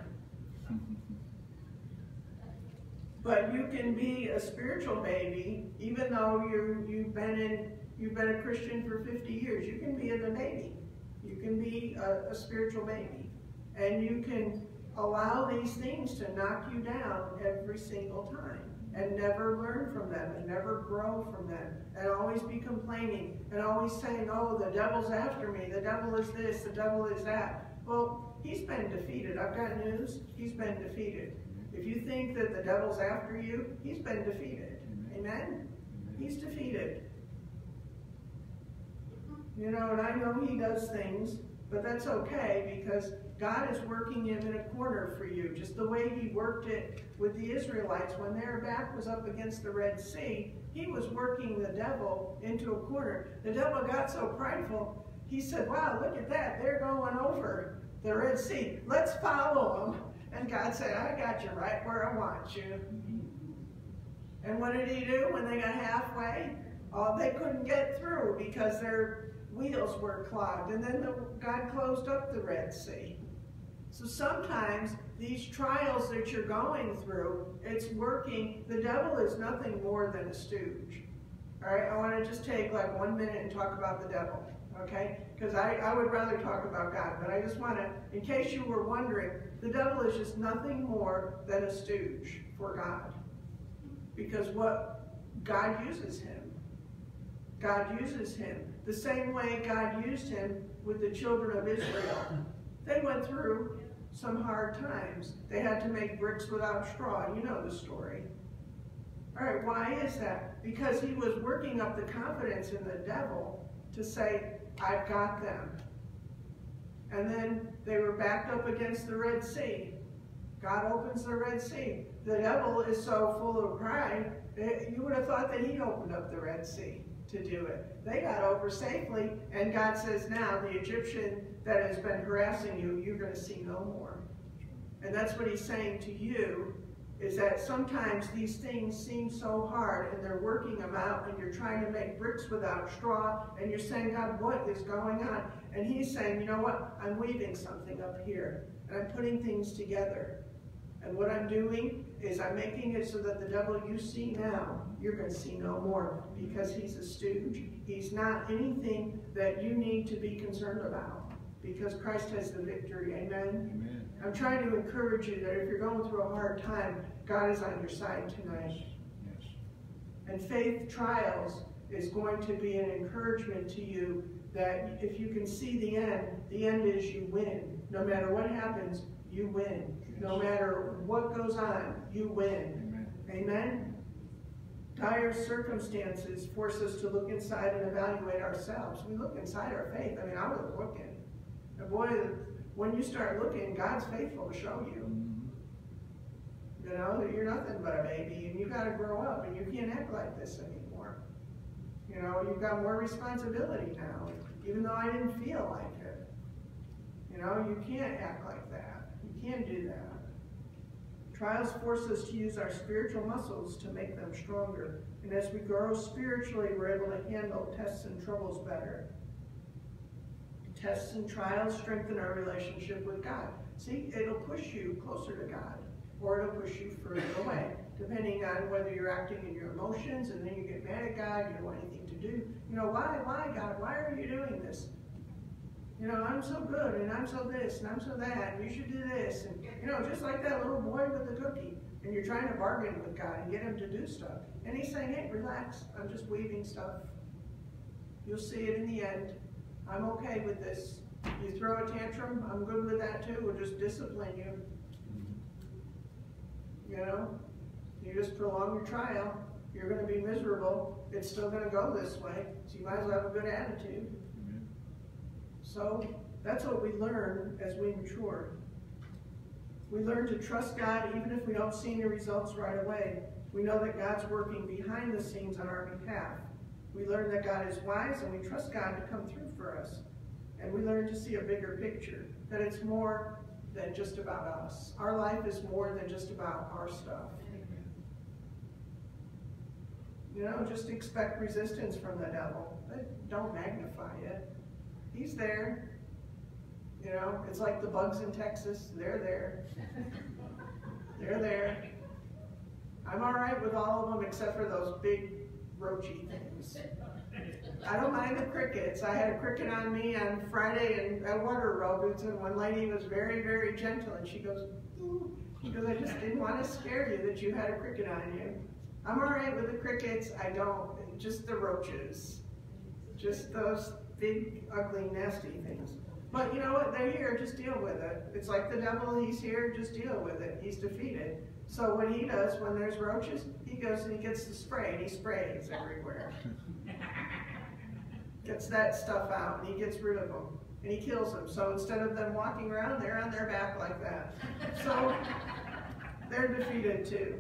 But you can be a spiritual baby, even though you you've been in you've been a Christian for 50 years. You can be a baby. You can be a, a spiritual baby. And you can allow these things to knock you down every single time and never learn from them and never grow from them and always be complaining and always saying, oh, the devil's after me, the devil is this, the devil is that. Well, he's been defeated. I've got news. He's been defeated. If you think that the devil's after you, he's been defeated. Amen? He's defeated. You know, and I know he does things, but that's okay because God is working him in a corner for you, just the way he worked it with the Israelites when their back was up against the Red Sea. He was working the devil into a corner. The devil got so prideful, he said, wow, look at that. They're going over the Red Sea. Let's follow them. And God said, I got you right where I want you. And what did he do when they got halfway? Oh, they couldn't get through because their wheels were clogged. And then the, God closed up the Red Sea. So sometimes these trials that you're going through, it's working. The devil is nothing more than a stooge. All right, I want to just take like one minute and talk about the devil okay? Because I, I would rather talk about God, but I just want to, in case you were wondering, the devil is just nothing more than a stooge for God. Because what God uses him. God uses him the same way God used him with the children of Israel. They went through some hard times. They had to make bricks without straw. You know the story. All right, why is that? Because he was working up the confidence in the devil to say, I've got them. And then they were backed up against the Red Sea. God opens the Red Sea. The devil is so full of pride, eh, you would have thought that he opened up the Red Sea to do it. They got over safely, and God says, now the Egyptian that has been harassing you, you're going to see no more. And that's what he's saying to you, is that sometimes these things seem so hard, and they're working them out, and you're trying to make bricks without straw, and you're saying, God, what is going on? And he's saying, you know what? I'm weaving something up here, and I'm putting things together. And what I'm doing is I'm making it so that the devil you see now, you're going to see no more because he's a stooge. He's not anything that you need to be concerned about because Christ has the victory. Amen? Amen. I'm trying to encourage you that if you're going through a hard time, God is on your side tonight. Yes. yes. And faith trials is going to be an encouragement to you that if you can see the end, the end is you win. No matter what happens, you win. No matter what goes on, you win. Amen. Amen. Dire circumstances force us to look inside and evaluate ourselves. We look inside our faith. I mean, I was looking. Boy, when you start looking, God's faithful to show you. You know, that you're nothing but a baby and you got to grow up and you can't act like this anymore. You know, you've got more responsibility now, even though I didn't feel like it. You know, you can't act like that. You can't do that. Trials force us to use our spiritual muscles to make them stronger. And as we grow spiritually, we're able to handle tests and troubles better. Tests and trials strengthen our relationship with God. See, it'll push you closer to God, or it'll push you further away, depending on whether you're acting in your emotions and then you get mad at God, you don't want anything to do. You know, why, why, God, why are you doing this? You know, I'm so good, and I'm so this, and I'm so that, and you should do this. And, you know, just like that little boy with the cookie. And you're trying to bargain with God and get him to do stuff. And he's saying, hey, relax. I'm just weaving stuff. You'll see it in the end. I'm okay with this. You throw a tantrum, I'm good with that too. We'll just discipline you. You know, you just prolong your trial. You're going to be miserable. It's still going to go this way. So you might as well have a good attitude. So that's what we learn as we mature. We learn to trust God even if we don't see any results right away. We know that God's working behind the scenes on our behalf. We learn that God is wise and we trust God to come through for us. And we learn to see a bigger picture, that it's more than just about us. Our life is more than just about our stuff. You know, just expect resistance from the devil. But don't magnify it. He's there. You know, it's like the bugs in Texas. They're there. They're there. I'm all right with all of them except for those big roachy things. I don't mind the crickets. I had a cricket on me on Friday in, at Water Aerobics, and one lady was very, very gentle, and she goes, Ooh. I just didn't want to scare you that you had a cricket on you. I'm all right with the crickets. I don't, just the roaches. Just those big, ugly, nasty things. But you know what? They're here. Just deal with it. It's like the devil. He's here. Just deal with it. He's defeated. So what he does when there's roaches, he goes and he gets the spray and he sprays everywhere. gets that stuff out and he gets rid of them and he kills them. So instead of them walking around, they're on their back like that. So they're defeated too.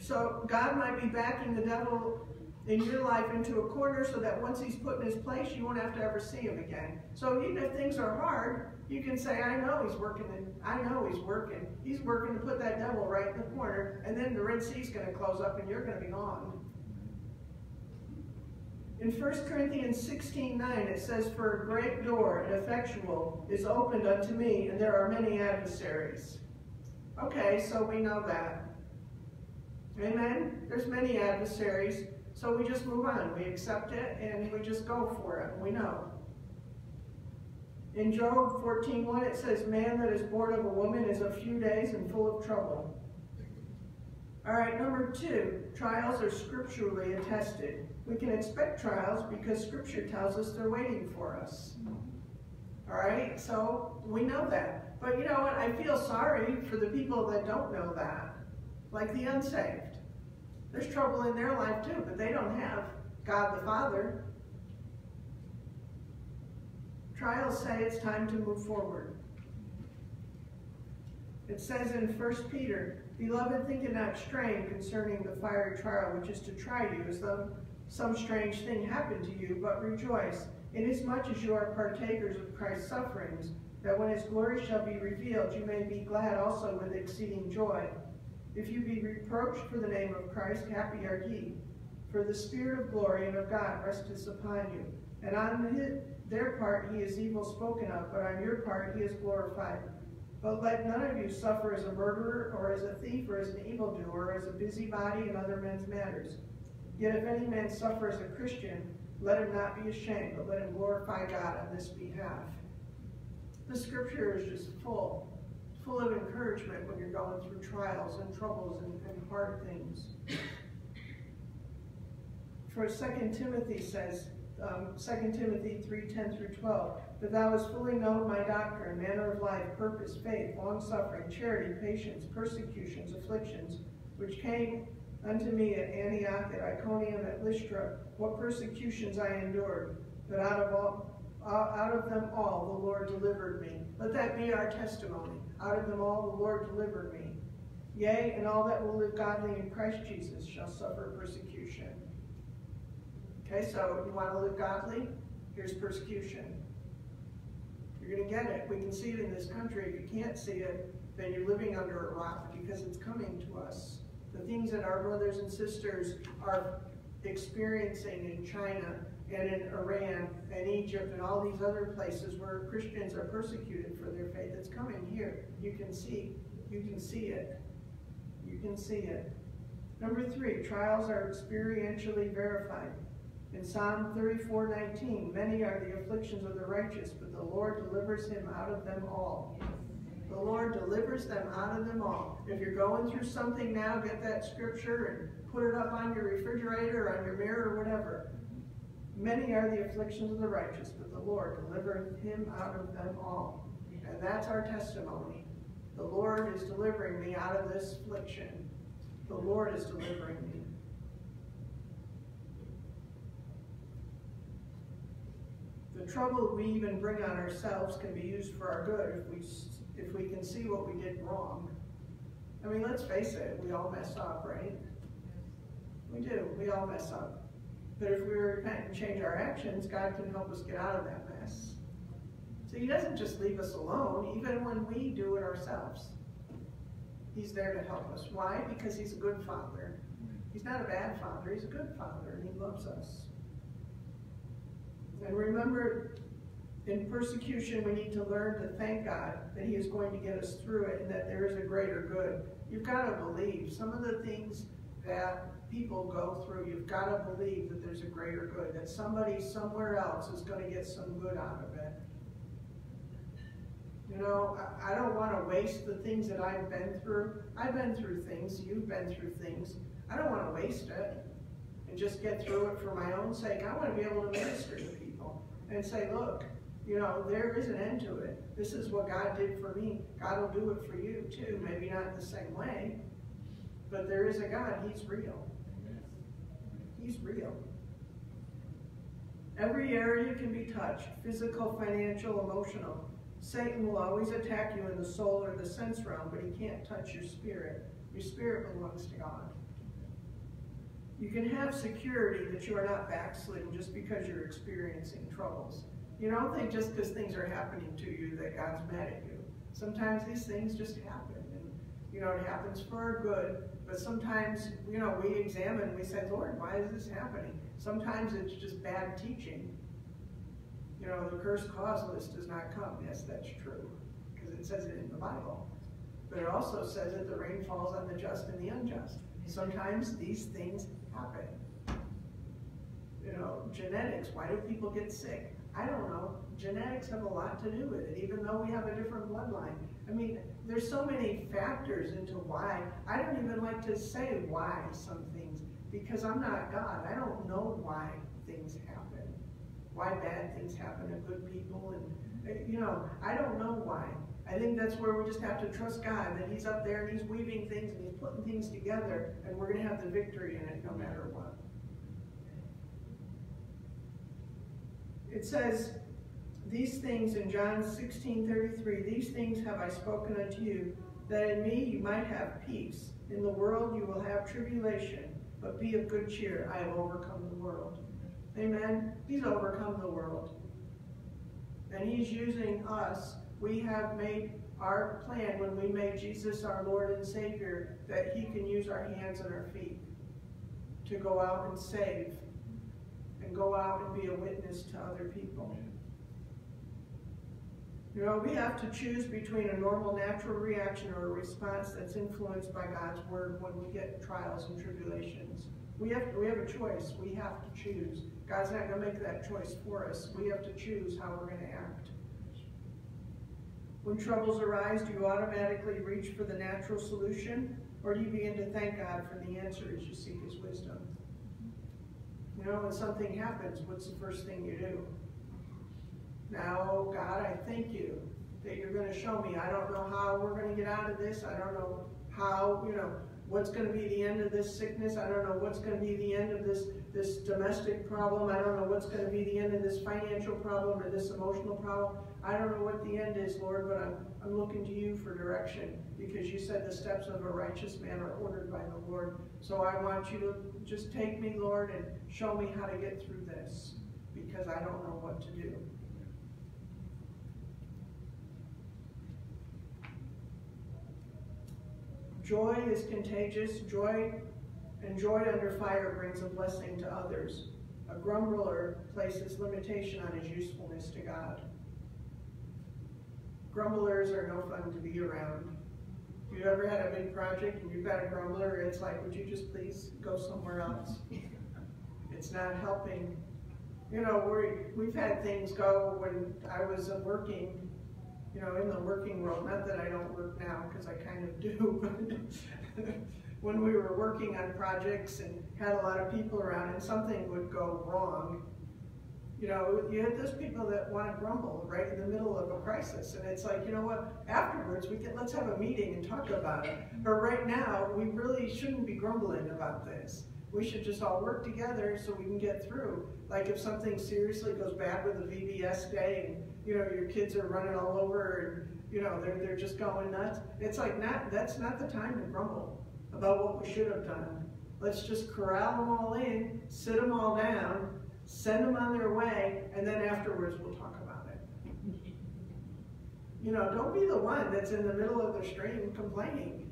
So God might be backing the devil in your life into a corner so that once he's put in his place, you won't have to ever see him again. So even if things are hard, you can say, I know he's working, I know he's working. He's working to put that devil right in the corner, and then the Red Sea's going to close up and you're going to be gone. In 1 Corinthians 16, 9, it says, For a great door and effectual is opened unto me, and there are many adversaries. Okay, so we know that. Amen? There's many adversaries. So we just move on. We accept it and we just go for it. We know. In Job 14.1 it says, Man that is born of a woman is a few days and full of trouble. All right, number two, trials are scripturally attested. We can expect trials because scripture tells us they're waiting for us. All right, so we know that. But you know what? I feel sorry for the people that don't know that, like the unsaved. There's trouble in their life too, but they don't have God the Father. Trials say it's time to move forward. It says in 1 Peter, Beloved, think not strange concerning the fiery trial which is to try you, as though some strange thing happened to you, but rejoice, inasmuch as you are partakers of Christ's sufferings, that when his glory shall be revealed, you may be glad also with exceeding joy. If you be reproached for the name of Christ, happy are ye. For the Spirit of glory and of God resteth upon you. And on his, their part he is evil spoken of, but on your part he is glorified. But let none of you suffer as a murderer, or as a thief, or as an evildoer, or as a busybody in other men's matters. Yet if any man suffer as a Christian, let him not be ashamed, but let him glorify God on this behalf. The scripture is just full, full of encouragement when you're going through trials and troubles and, and hard things. For 2 Timothy says, um, 2 Timothy 3, 10 through 12, that thou hast fully known my doctrine, manner of life, purpose, faith, long-suffering, charity, patience, persecutions, afflictions, which came unto me at Antioch, at Iconium, at Lystra, what persecutions I endured, but out of all out of them all the Lord delivered me. Let that be our testimony. Out of them all the Lord delivered me. Yea, and all that will live godly in Christ Jesus shall suffer persecution. Okay, so you want to live godly? Here's persecution. You're going to get it. We can see it in this country. If you can't see it, then you're living under a rock because it's coming to us. The things that our brothers and sisters are experiencing in China and in Iran and Egypt and all these other places where Christians are persecuted for their faith, it's coming here. You can see, you can see it. You can see it. Number three, trials are experientially verified. In Psalm 34, 19, many are the afflictions of the righteous, but the Lord delivers him out of them all. The Lord delivers them out of them all. If you're going through something now, get that scripture and put it up on your refrigerator or on your mirror or whatever. Many are the afflictions of the righteous, but the Lord delivereth him out of them all. And that's our testimony. The Lord is delivering me out of this affliction. The Lord is delivering me. The trouble we even bring on ourselves can be used for our good if we if we can see what we did wrong. I mean, let's face it, we all mess up, right? We do, we all mess up. But if we repent and change our actions, God can help us get out of that mess. So he doesn't just leave us alone, even when we do it ourselves. He's there to help us. Why? Because he's a good father. He's not a bad father, he's a good father, and he loves us. And remember, in persecution, we need to learn to thank God that he is going to get us through it and that there is a greater good. You've got to believe. Some of the things that people go through, you've got to believe that there's a greater good, that somebody somewhere else is going to get some good out of it. You know, I don't want to waste the things that I've been through. I've been through things, you've been through things. I don't want to waste it and just get through it for my own sake. I want to be able to minister to people and say, look, you know, there is an end to it. This is what God did for me. God will do it for you too. Maybe not the same way, but there is a God. He's real. He's real. Every area can be touched, physical, financial, emotional. Satan will always attack you in the soul or the sense realm, but he can't touch your spirit. Your spirit belongs to God. You can have security that you are not backslidden just because you're experiencing troubles. You don't think just because things are happening to you that God's mad at you. Sometimes these things just happen. And, you know, it happens for our good. But sometimes, you know, we examine we say, Lord, why is this happening? Sometimes it's just bad teaching. You know, the cursed cause list does not come. Yes, that's true. Because it says it in the Bible. But it also says that the rain falls on the just and the unjust. Sometimes these things happen. You know, genetics, why do people get sick? I don't know. Genetics have a lot to do with it, even though we have a different bloodline. I mean, there's so many factors into why. I don't even like to say why some things, because I'm not God. I don't know why things happen, why bad things happen to good people and uh, You know, I don't know why. I think that's where we just have to trust God, that he's up there and he's weaving things and he's putting things together and we're going to have the victory in it no matter what. It says, these things in John 16, 33, these things have I spoken unto you, that in me you might have peace. In the world you will have tribulation, but be of good cheer. I have overcome the world. Amen. He's overcome the world. And he's using us. We have made our plan when we made Jesus our Lord and Savior that he can use our hands and our feet to go out and save and go out and be a witness to other people. You know, we have to choose between a normal natural reaction or a response that's influenced by God's word when we get trials and tribulations. We have, we have a choice. We have to choose. God's not going to make that choice for us. We have to choose how we're going to act. When troubles arise, do you automatically reach for the natural solution? Or do you begin to thank God for the answer as you seek his wisdom? You know, when something happens, what's the first thing you do? Now, God, I thank you that you're going to show me. I don't know how we're going to get out of this. I don't know how, you know, what's going to be the end of this sickness. I don't know what's going to be the end of this, this domestic problem. I don't know what's going to be the end of this financial problem or this emotional problem. I don't know what the end is, Lord, but I'm, I'm looking to you for direction because you said the steps of a righteous man are ordered by the Lord. So I want you to just take me, Lord, and show me how to get through this because I don't know what to do. Joy is contagious. Joy and joy under fire brings a blessing to others. A grumbler places limitation on his usefulness to God. Grumblers are no fun to be around. If you ever had a big project and you've got a grumbler, it's like, would you just please go somewhere else? It's not helping. You know, we we've had things go when I was working you know, in the working world, not that I don't work now, because I kind of do, but when we were working on projects and had a lot of people around and something would go wrong, you know, you had those people that want to grumble right in the middle of a crisis. And it's like, you know what, afterwards, we can, let's have a meeting and talk about it. But right now, we really shouldn't be grumbling about this. We should just all work together so we can get through. Like if something seriously goes bad with a VBS day and you know, your kids are running all over and, you know, they're, they're just going nuts. It's like, not, that's not the time to grumble about what we should have done. Let's just corral them all in, sit them all down, send them on their way, and then afterwards we'll talk about it. You know, don't be the one that's in the middle of the stream complaining.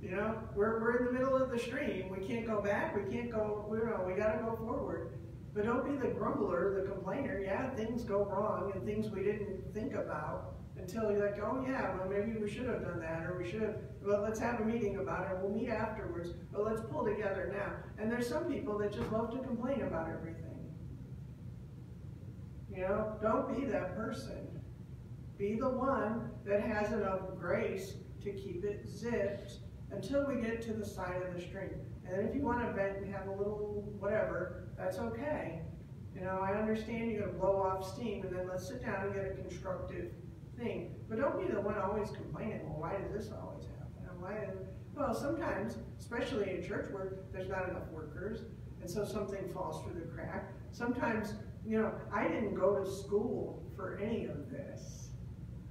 You know, we're, we're in the middle of the stream. We can't go back. We can't go, you know, we got to go forward. But don't be the grumbler, the complainer. Yeah, things go wrong and things we didn't think about until you're like, oh yeah, well maybe we should have done that or we should have, well let's have a meeting about it. We'll meet afterwards, but let's pull together now. And there's some people that just love to complain about everything. You know, don't be that person. Be the one that has enough grace to keep it zipped until we get to the side of the stream. And then if you want to vent and have a little whatever, that's okay. You know, I understand you're going to blow off steam and then let's sit down and get a constructive thing. But don't be the one always complaining, well, why does this always happen? And why well, sometimes, especially in church work, there's not enough workers, and so something falls through the crack. Sometimes, you know, I didn't go to school for any of this.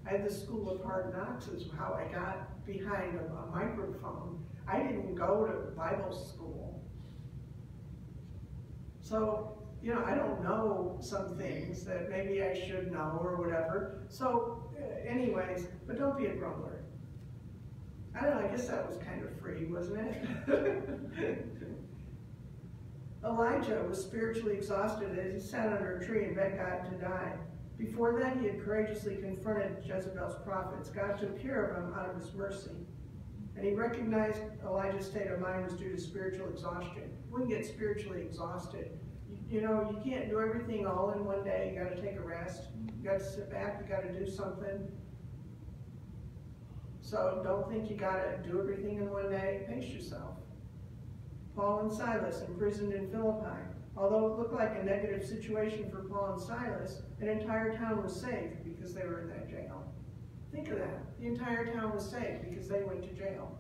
I had the school of hard knocks is how I got behind a, a microphone. I didn't go to Bible school. So, you know, I don't know some things that maybe I should know or whatever. So, uh, anyways, but don't be a grumbler. I don't know, I guess that was kind of free, wasn't it? Elijah was spiritually exhausted as he sat under a tree and begged God to die. Before that, he had courageously confronted Jezebel's prophets. God took care of him out of his mercy. And he recognized Elijah's state of mind was due to spiritual exhaustion. We can get spiritually exhausted. You, know, you can't do everything all in one day. You got to take a rest. You got to sit back. You got to do something. So don't think you got to do everything in one day. Pace yourself. Paul and Silas, imprisoned in Philippi. although it looked like a negative situation for Paul and Silas, an entire town was saved because they were in that jail. Think of that. The entire town was saved because they went to jail.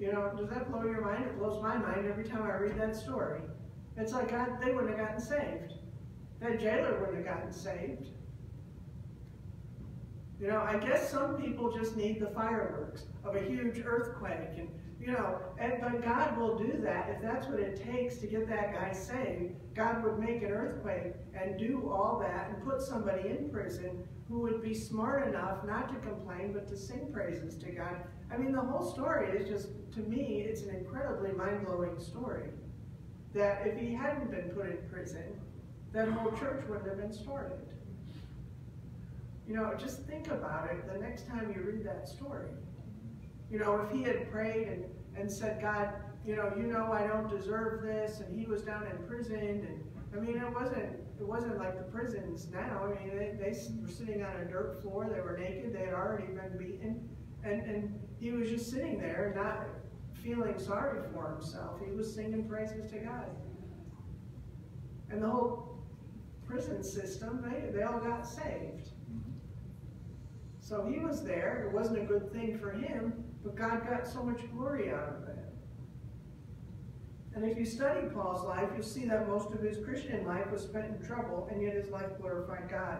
You know, does that blow your mind? It blows my mind every time I read that story. It's like God, they wouldn't have gotten saved. That jailer wouldn't have gotten saved. You know, I guess some people just need the fireworks of a huge earthquake and you know, and, but God will do that if that's what it takes to get that guy saved. God would make an earthquake and do all that and put somebody in prison who would be smart enough not to complain but to sing praises to God. I mean, the whole story is just, to me, it's an incredibly mind-blowing story. That if he hadn't been put in prison, that whole church wouldn't have been started. You know, just think about it the next time you read that story. You know, if he had prayed and, and said, God, you know, you know I don't deserve this, and he was down in prison, and I mean, it wasn't it wasn't like the prisons now. I mean, they, they were sitting on a dirt floor, they were naked, they had already been beaten, and, and he was just sitting there, not feeling sorry for himself. He was singing praises to God. And the whole prison system, they, they all got saved. Mm-hmm. So he was there. It wasn't a good thing for him, but God got so much glory out of it. And if you study Paul's life, you'll see that most of his Christian life was spent in trouble, and yet his life glorified God.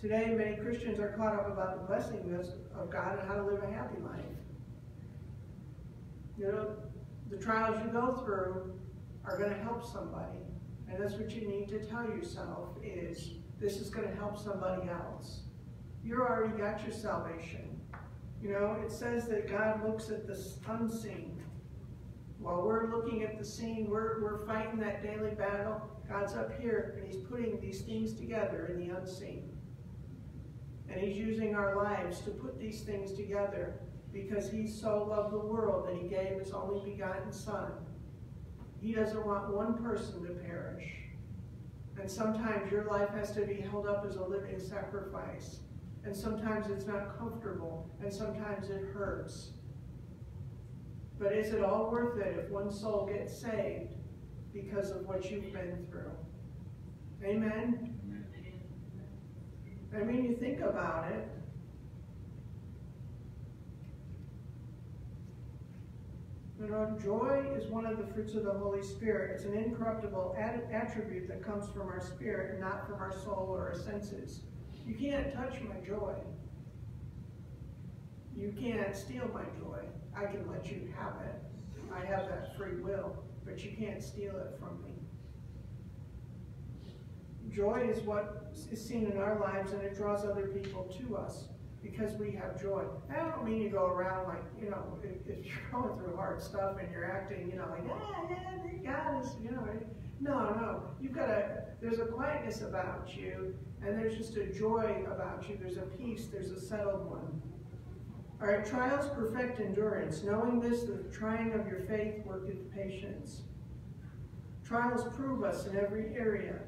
Today, many Christians are caught up about the blessings of God and how to live a happy life. You know, the trials you go through are going to help somebody. And that's what you need to tell yourself is, this is going to help somebody else. You already got your salvation. You know, it says that God looks at the unseen. While we're looking at the scene, we're, we're fighting that daily battle. God's up here and he's putting these things together in the unseen. And he's using our lives to put these things together because he so loved the world that he gave his only begotten son. He doesn't want one person to perish. And sometimes your life has to be held up as a living sacrifice. And sometimes it's not comfortable, and sometimes it hurts. But is it all worth it if one soul gets saved because of what you've been through? Amen? I mean, you think about it. You know, joy is one of the fruits of the Holy Spirit. It's an incorruptible attribute that comes from our spirit, not from our soul or our senses. You can't touch my joy. You can't steal my joy. I can let you have it. I have that free will, but you can't steal it from me. Joy is what is seen in our lives and it draws other people to us because we have joy. I don't mean you go around like, you know, if, you're going through hard stuff and you're acting, you know, like, ah, yeah, God is, you know, no, no. You've got a, there's a quietness about you and there's just a joy about you. There's a peace, there's a settled one. All right, trials perfect endurance. Knowing this, the trying of your faith worketh patience. Trials prove us in every area.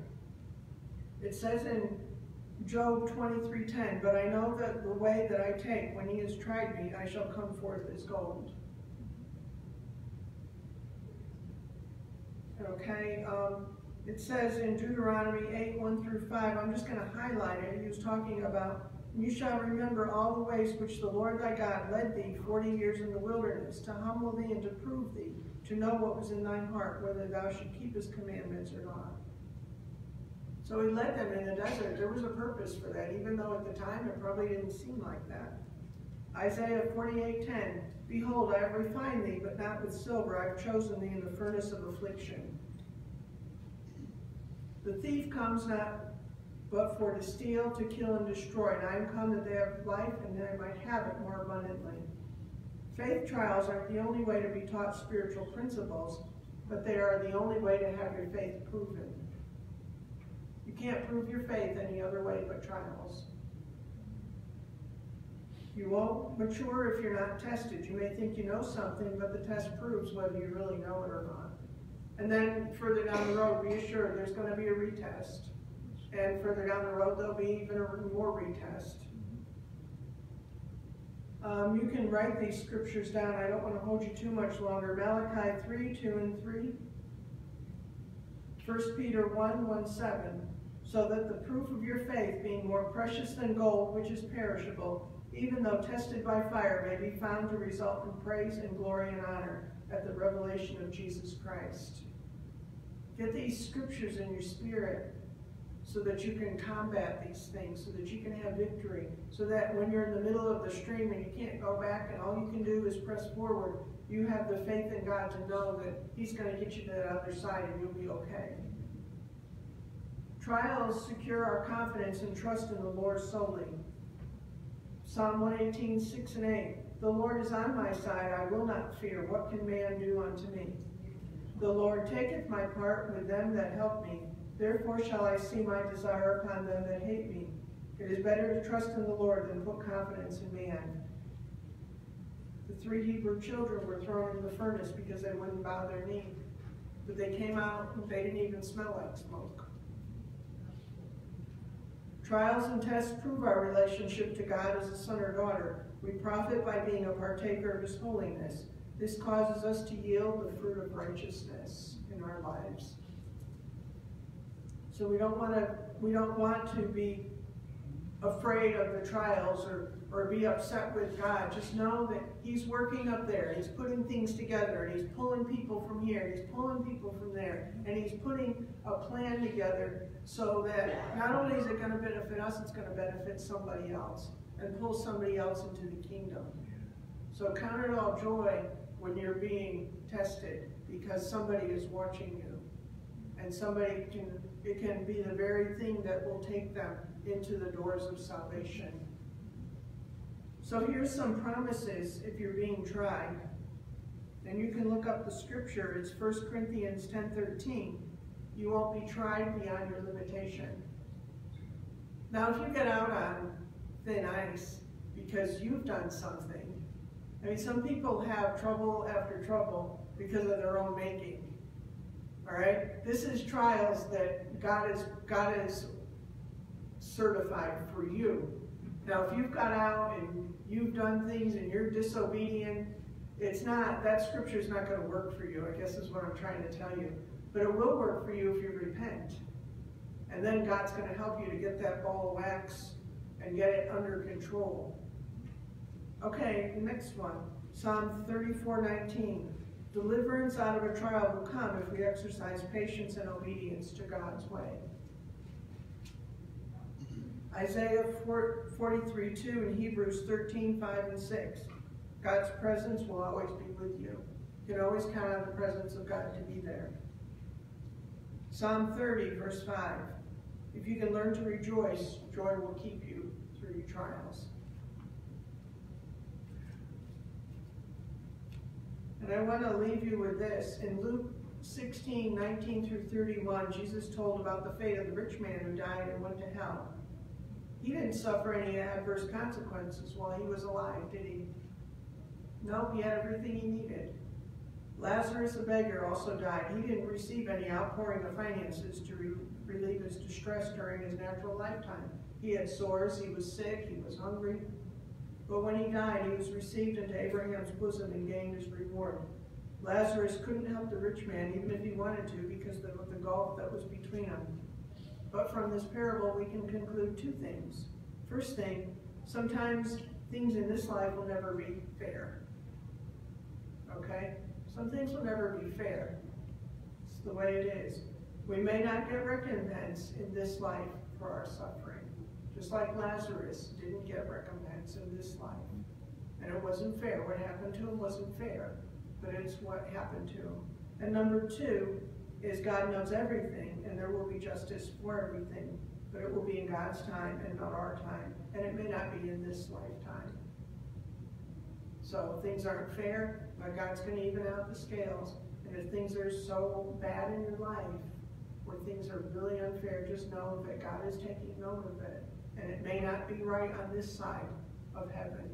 It says in Job 23.10, But I know that the way that I take, when he has tried me, I shall come forth as gold. Okay, um, it says in Deuteronomy 8, 1 through 5, I'm just going to highlight it. He was talking about you shall remember all the ways which the Lord thy God led thee forty years in the wilderness, to humble thee and to prove thee, to know what was in thine heart, whether thou should keep his commandments or not. So he led them in the desert. There was a purpose for that, even though at the time it probably didn't seem like that. Isaiah 48:10, Behold, I have refined thee, but not with silver. I have chosen thee in the furnace of affliction. The thief comes not but for to steal, to kill, and destroy. And I am come that they have life, and that I might have it more abundantly. Faith trials aren't the only way to be taught spiritual principles, but they are the only way to have your faith proven. You can't prove your faith any other way but trials. You won't mature if you're not tested. You may think you know something, but the test proves whether you really know it or not. And then further down the road, be assured there's going to be a retest. And further down the road, there'll be even more retest. Um, you can write these scriptures down. I don't want to hold you too much longer. Malachi 3, 2 and 3. 1 Peter 1, 1, 7. So that the proof of your faith, being more precious than gold, which is perishable, even though tested by fire, may be found to result in praise and glory and honor at the revelation of Jesus Christ. Get these scriptures in your spirit so that you can combat these things, so that you can have victory, so that when you're in the middle of the stream and you can't go back and all you can do is press forward, you have the faith in God to know that He's going to get you to that other side and you'll be okay. Trials secure our confidence and trust in the Lord solely. Psalm 118, 6 and 8. The Lord is on my side, I will not fear. What can man do unto me? The Lord taketh my part with them that help me. Therefore shall I see my desire upon them that hate me. It is better to trust in the Lord than put confidence in man. The three Hebrew children were thrown in the furnace because they wouldn't bow their knee. But they came out and they didn't even smell like smoke. Trials and tests prove our relationship to God as a son or daughter. We profit by being a partaker of his holiness. This causes us to yield the fruit of righteousness in our lives. So we don't want to we don't want to be afraid of the trials or or be upset with God. Just know that He's working up there. He's putting things together and He's pulling people from here. He's pulling people from there. And He's putting a plan together so that not only is it going to benefit us, it's going to benefit somebody else and pull somebody else into the kingdom. So count it all joy when you're being tested because somebody is watching you. And somebody can, it can be the very thing that will take them into the doors of salvation. So here's some promises if you're being tried. And you can look up the scripture. It's 1 Corinthians 10.13. You won't be tried beyond your limitation. Now, if you get out on thin ice because you've done something, I mean, some people have trouble after trouble because of their own making. All right? This is trials that God is, God is certified for you. Now, if you've got out and you've done things and you're disobedient, it's not, that scripture is not going to work for you, I guess is what I'm trying to tell you. But it will work for you if you repent. And then God's going to help you to get that ball of wax and get it under control. Okay, next one. Psalm 34, 19. Deliverance out of a trial will come if we exercise patience and obedience to God's way. Isaiah 43, 2 and Hebrews 13, 5 and 6. God's presence will always be with you. You can always count on the presence of God to be there. Psalm 30, verse 5. If you can learn to rejoice, joy will keep you through your trials. And I want to leave you with this. In Luke 16, 19 through 31, Jesus told about the fate of the rich man who died and went to hell. He didn't suffer any adverse consequences while he was alive, did he? No, he had everything he needed. Lazarus, a beggar, also died. He didn't receive any outpouring of finances to re relieve his distress during his natural lifetime. He had sores, he was sick, he was hungry. But when he died, he was received into Abraham's bosom and gained his reward. Lazarus couldn't help the rich man, even if he wanted to, because of the gulf that was between them. But from this parable, we can conclude two things. First thing, sometimes things in this life will never be fair. Okay? Some things will never be fair. It's the way it is. We may not get recompense in this life for our suffering. Just like Lazarus didn't get recompense in this life. And it wasn't fair. What happened to him wasn't fair. But it's what happened to him. And number two, is God knows everything, and there will be justice for everything, but it will be in God's time and not our time, and it may not be in this lifetime. So things aren't fair, but God's going to even out the scales. And if things are so bad in your life, where things are really unfair, just know that God is taking note of it. And it may not be right on this side of heaven,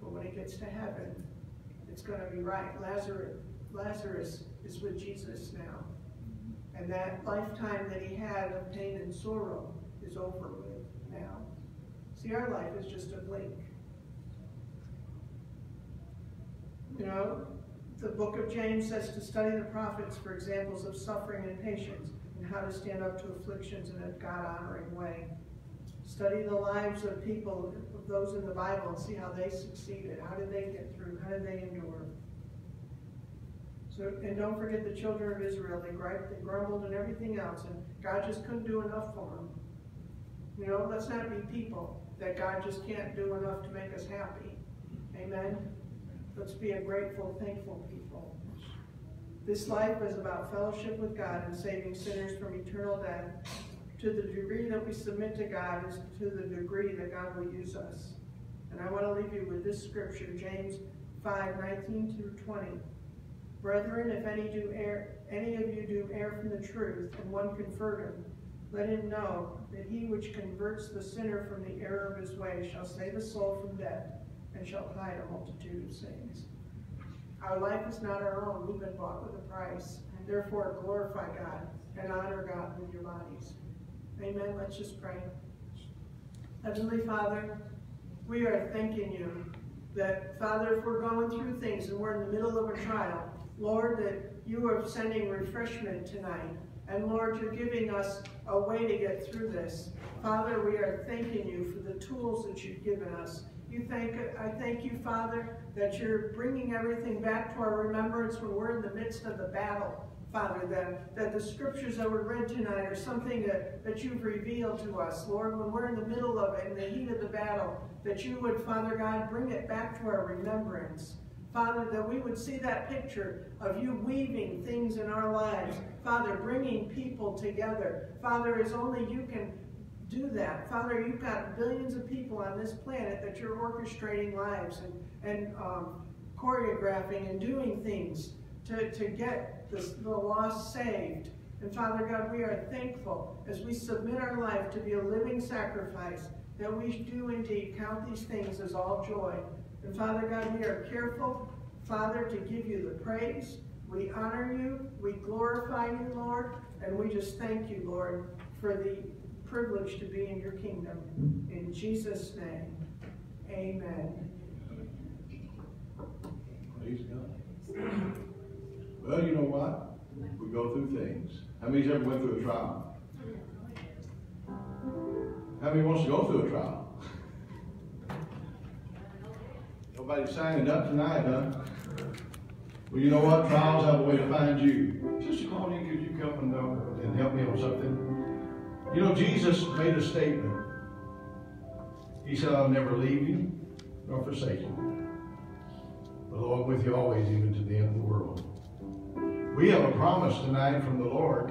but when it gets to heaven, it's going to be right. Lazarus, Lazarus is with Jesus now. And that lifetime that he had of pain and sorrow is over with now. See, our life is just a blink. You know, the book of James says to study the prophets for examples of suffering and patience and how to stand up to afflictions in a God-honoring way. Study the lives of people, of those in the Bible, and see how they succeeded. How did they get through? How did they endure? So, and don't forget the children of Israel. They griped, they grumbled, and everything else, and God just couldn't do enough for them. You know, let's not be people that God just can't do enough to make us happy. Amen. Let's be a grateful, thankful people. This life is about fellowship with God and saving sinners from eternal death. To the degree that we submit to God is to the degree that God will use us. And I want to leave you with this scripture, James 5, 19 through 20. Brethren, if any do err, any of you do err from the truth, and one convert him, let him know that he which converts the sinner from the error of his way shall save a soul from death and shall hide a multitude of sins. Our life is not our own. We've been bought with a price. And therefore, glorify God and honor God with your bodies. Amen. Let's just pray. Heavenly Father, we are thanking you that, Father, if we're going through things and we're in the middle of a trial, Lord, that you are sending refreshment tonight. And Lord, you're giving us a way to get through this. Father, we are thanking you for the tools that you've given us. You thank, I thank you, Father, that you're bringing everything back to our remembrance when we're in the midst of the battle. Father, that, that the scriptures that were read tonight are something that, that you've revealed to us, Lord, when we're in the middle of it, in the heat of the battle, that you would, Father God, bring it back to our remembrance. Father, that we would see that picture of you weaving things in our lives. Father, bringing people together. Father, as only you can do that. Father, you've got billions of people on this planet that you're orchestrating lives and, and um, choreographing and doing things to, to get the, the lost saved. And Father God, we are thankful as we submit our life to be a living sacrifice that we do indeed count these things as all joy. And Father God, we are careful, Father, to give you the praise. We honor you, we glorify you, Lord, and we just thank you, Lord, for the privilege to be in your kingdom. In Jesus' name, amen. Praise God. Well, you know what? We go through things. How many's ever went through a trial? How many wants to go through a trial? Nobody signing up tonight, huh? Well, you know what? Trials have a way to find you. Sister Claudia, could you come and, uh, and help me on something? You know, Jesus made a statement. He said, I'll never leave you nor forsake you. But Lord, with you always, even to the end of the world. We have a promise tonight from the Lord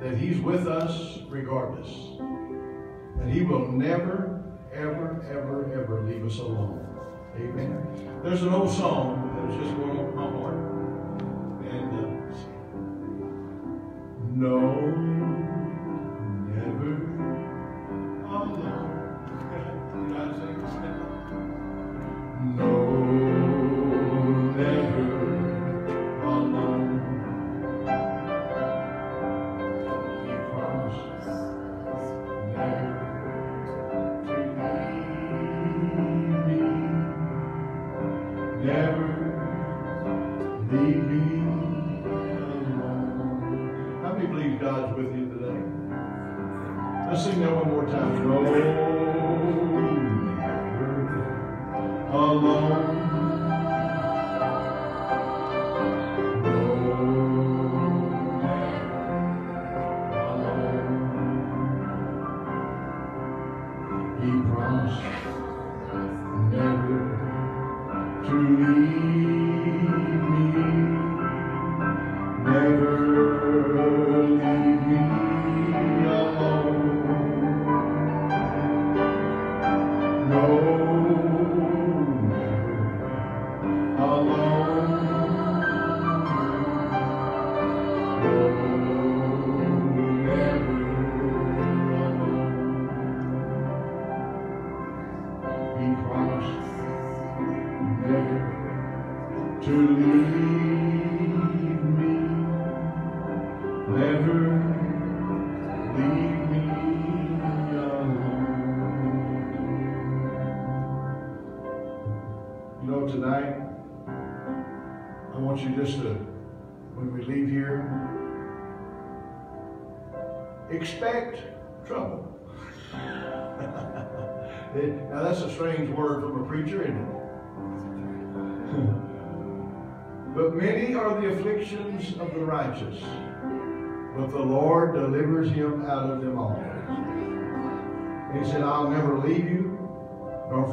that He's with us regardless. And He will never, ever, ever, ever leave us alone. Amen. There's an old song that was just going over my heart. And uh, no, I'm? No, believe God's with you today? Let's sing that one more time. Alone.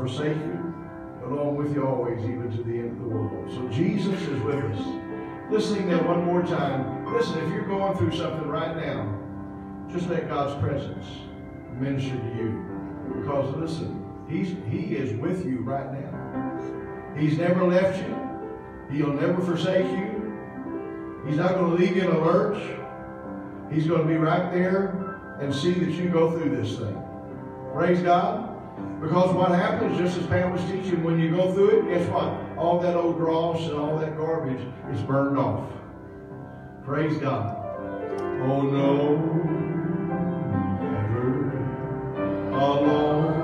Forsake you, along with you always, even to the end of the world. So Jesus is with us. Listening that one more time. Listen, if you're going through something right now, just let God's presence minister to you. Because listen, He's He is with you right now. He's never left you. He'll never forsake you. He's not going to leave you in a lurch. He's going to be right there and see that you go through this thing. Praise God. Because what happens, just as Pam was teaching, when you go through it, guess what? All that old dross and all that garbage is burned off. Praise God. Oh no, never alone.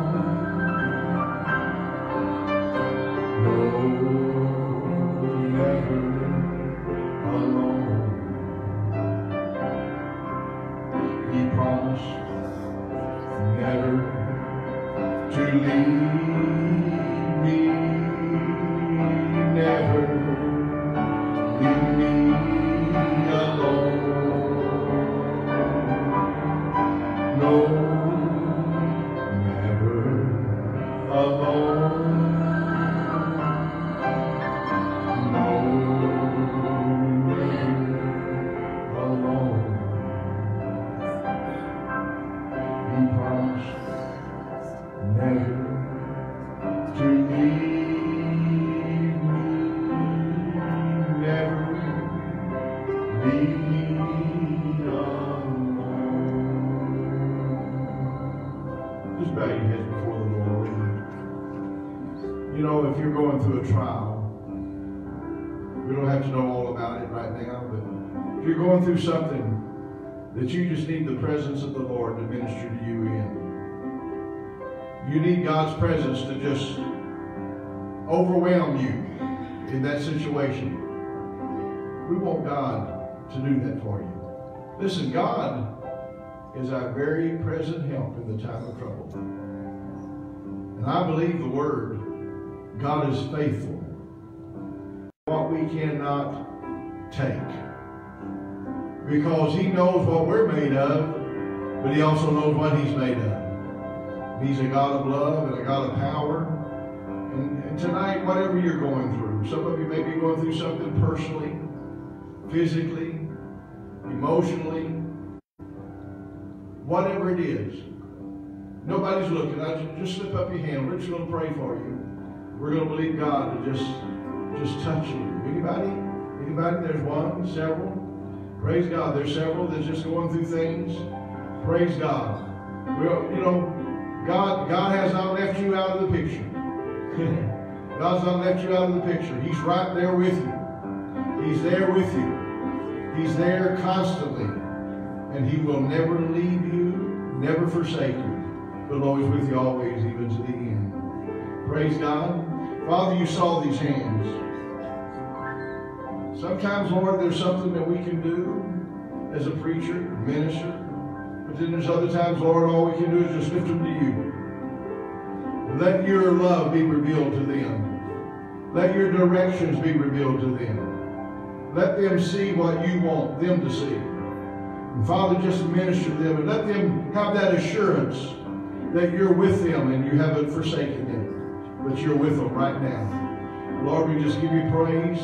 Listen, God is our very present help in the time of trouble. And I believe the word, God is faithful. What we cannot take because he knows what we're made of, but he also knows what he's made of. He's a God of love and a God of power. And, and tonight, whatever you're going through, some of you may be going through something personally, physically, emotionally, whatever it is. Nobody's looking. I just, slip up your hand. We're just going to pray for you. We're going to believe God to just, just touch you. Anybody? Anybody? There's one, several. Praise God. There's several that's just going through things. Praise God. Well, you know, God, God has not left you out of the picture. God's not left you out of the picture. He's right there with you. He's there with you. He's there constantly. And he will never leave you, never forsake you, but always with you always, even to the end. Praise God. Father, you saw these hands. Sometimes, Lord, there's something that we can do as a preacher, minister. But then there's other times, Lord, all we can do is just lift them to you. Let your love be revealed to them. Let your directions be revealed to them. Let them see what you want them to see. And Father, just minister to them and let them have that assurance that you're with them and you haven't forsaken them, but you're with them right now. Lord, we just give you praise.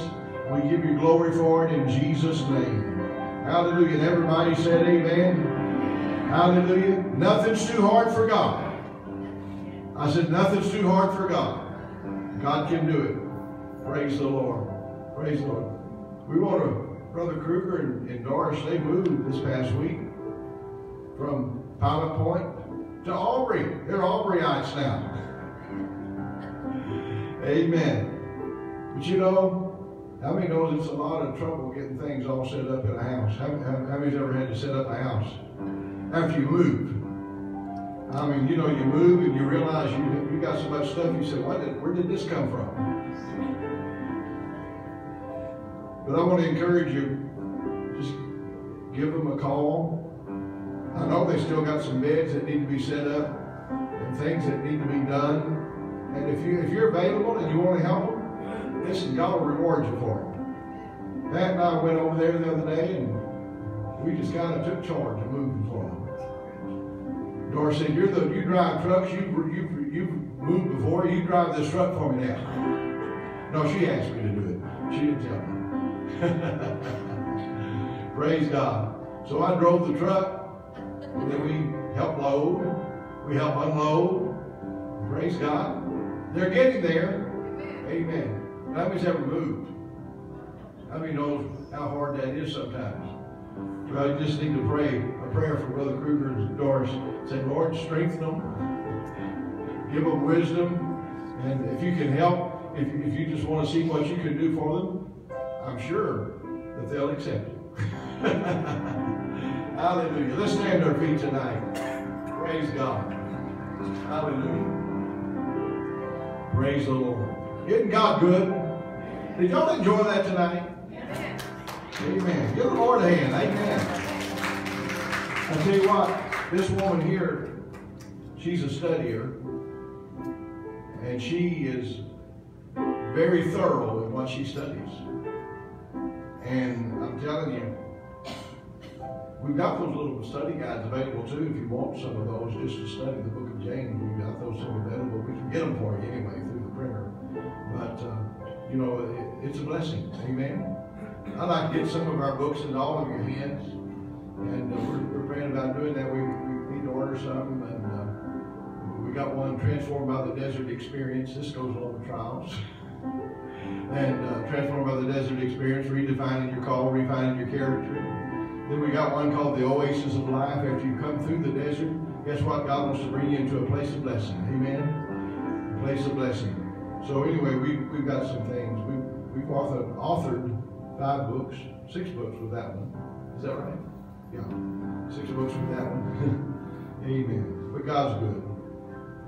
We give you glory for it in Jesus' name. Hallelujah. And everybody said amen. Hallelujah. Nothing's too hard for God. I said, nothing's too hard for God. God can do it. Praise the Lord. Praise the Lord. We want to, Brother Kruger and, and Doris, they moved this past week from Pilot Point to Aubrey. They're Aubrey'ites now. Amen. But you know, how many knows it's a lot of trouble getting things all set up in a house? How, how, how many's ever had to set up a house after you move? I mean, you know, you move and you realize you you got so much stuff. You say, "What? Did, where did this come from?" But I want to encourage you, just give them a call. I know they still got some beds that need to be set up and things that need to be done. And if you if you're available and you want to help them, listen, God will reward you for it. Pat and I went over there the other day and we just kind of took charge of moving for them. Doris said, "You're the you drive trucks. You you you moved before. You drive this truck for me now." No, she asked me to do it. She didn't tell me. Praise God. So I drove the truck, and then we helped load, we helped unload. Praise God. They're getting there. Amen. Many's ever moved? How many knows how hard that is sometimes? Well, you just need to pray a prayer for Brother Kruger and Doris. Say, Lord, strengthen them, give them wisdom, and if you can help, if, if you just want to see what you can do for them, I'm sure that they'll accept it. Hallelujah. Let's stand our feet tonight. Praise God. Hallelujah. Praise the Lord. Isn't God good? Did y'all enjoy that tonight? Amen. Give the Lord a hand. Amen. I tell you what, this woman here, she's a studier, and she is very thorough in what she studies. And I'm telling you, we've got those little study guides available too. If you want some of those just to study the book of James, we've got those some available. We can get them for you anyway through the printer. But, uh, you know, it, it's a blessing. Amen. I'd like to get some of our books into all of your hands. And uh, we're, we're praying about doing that. We, we need to order some. And uh, we got one, Transformed by the Desert Experience. This goes along with trials. and uh, Transformed by the Desert Experience, redefining your call, refining your character. Then we got one called the Oasis of Life. After you come through the desert, guess what? God wants to bring you into a place of blessing. Amen? A place of blessing. So anyway, we, we've got some things. We, we've authored, authored five books, six books with that one. Is that right? Yeah. Six books with that one. Amen. But God's good.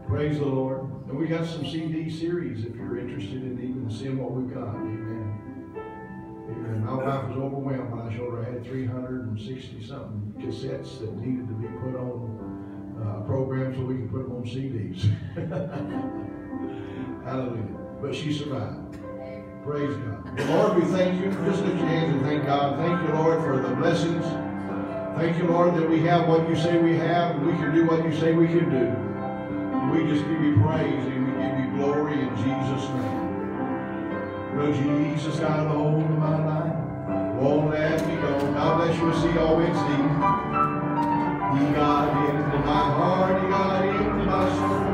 Praise the Lord. And we got some CD series if you're interested in even seeing what we've got. Amen. Amen. My wife was overwhelmed when I showed her I had 360 something cassettes that needed to be put on uh, programs so we can put them on CDs. Hallelujah. But she survived. Praise God. Lord, we thank you. Just lift your hands and thank God. Thank you, Lord, for the blessings. Thank you, Lord, that we have what you say we have and we can do what you say we can do. We just give you praise and we give you glory in Jesus' name. Will Jesus got a hold of my life? Won't let me go. God bless you. See y'all Wednesday. He got into my heart. He got into my soul.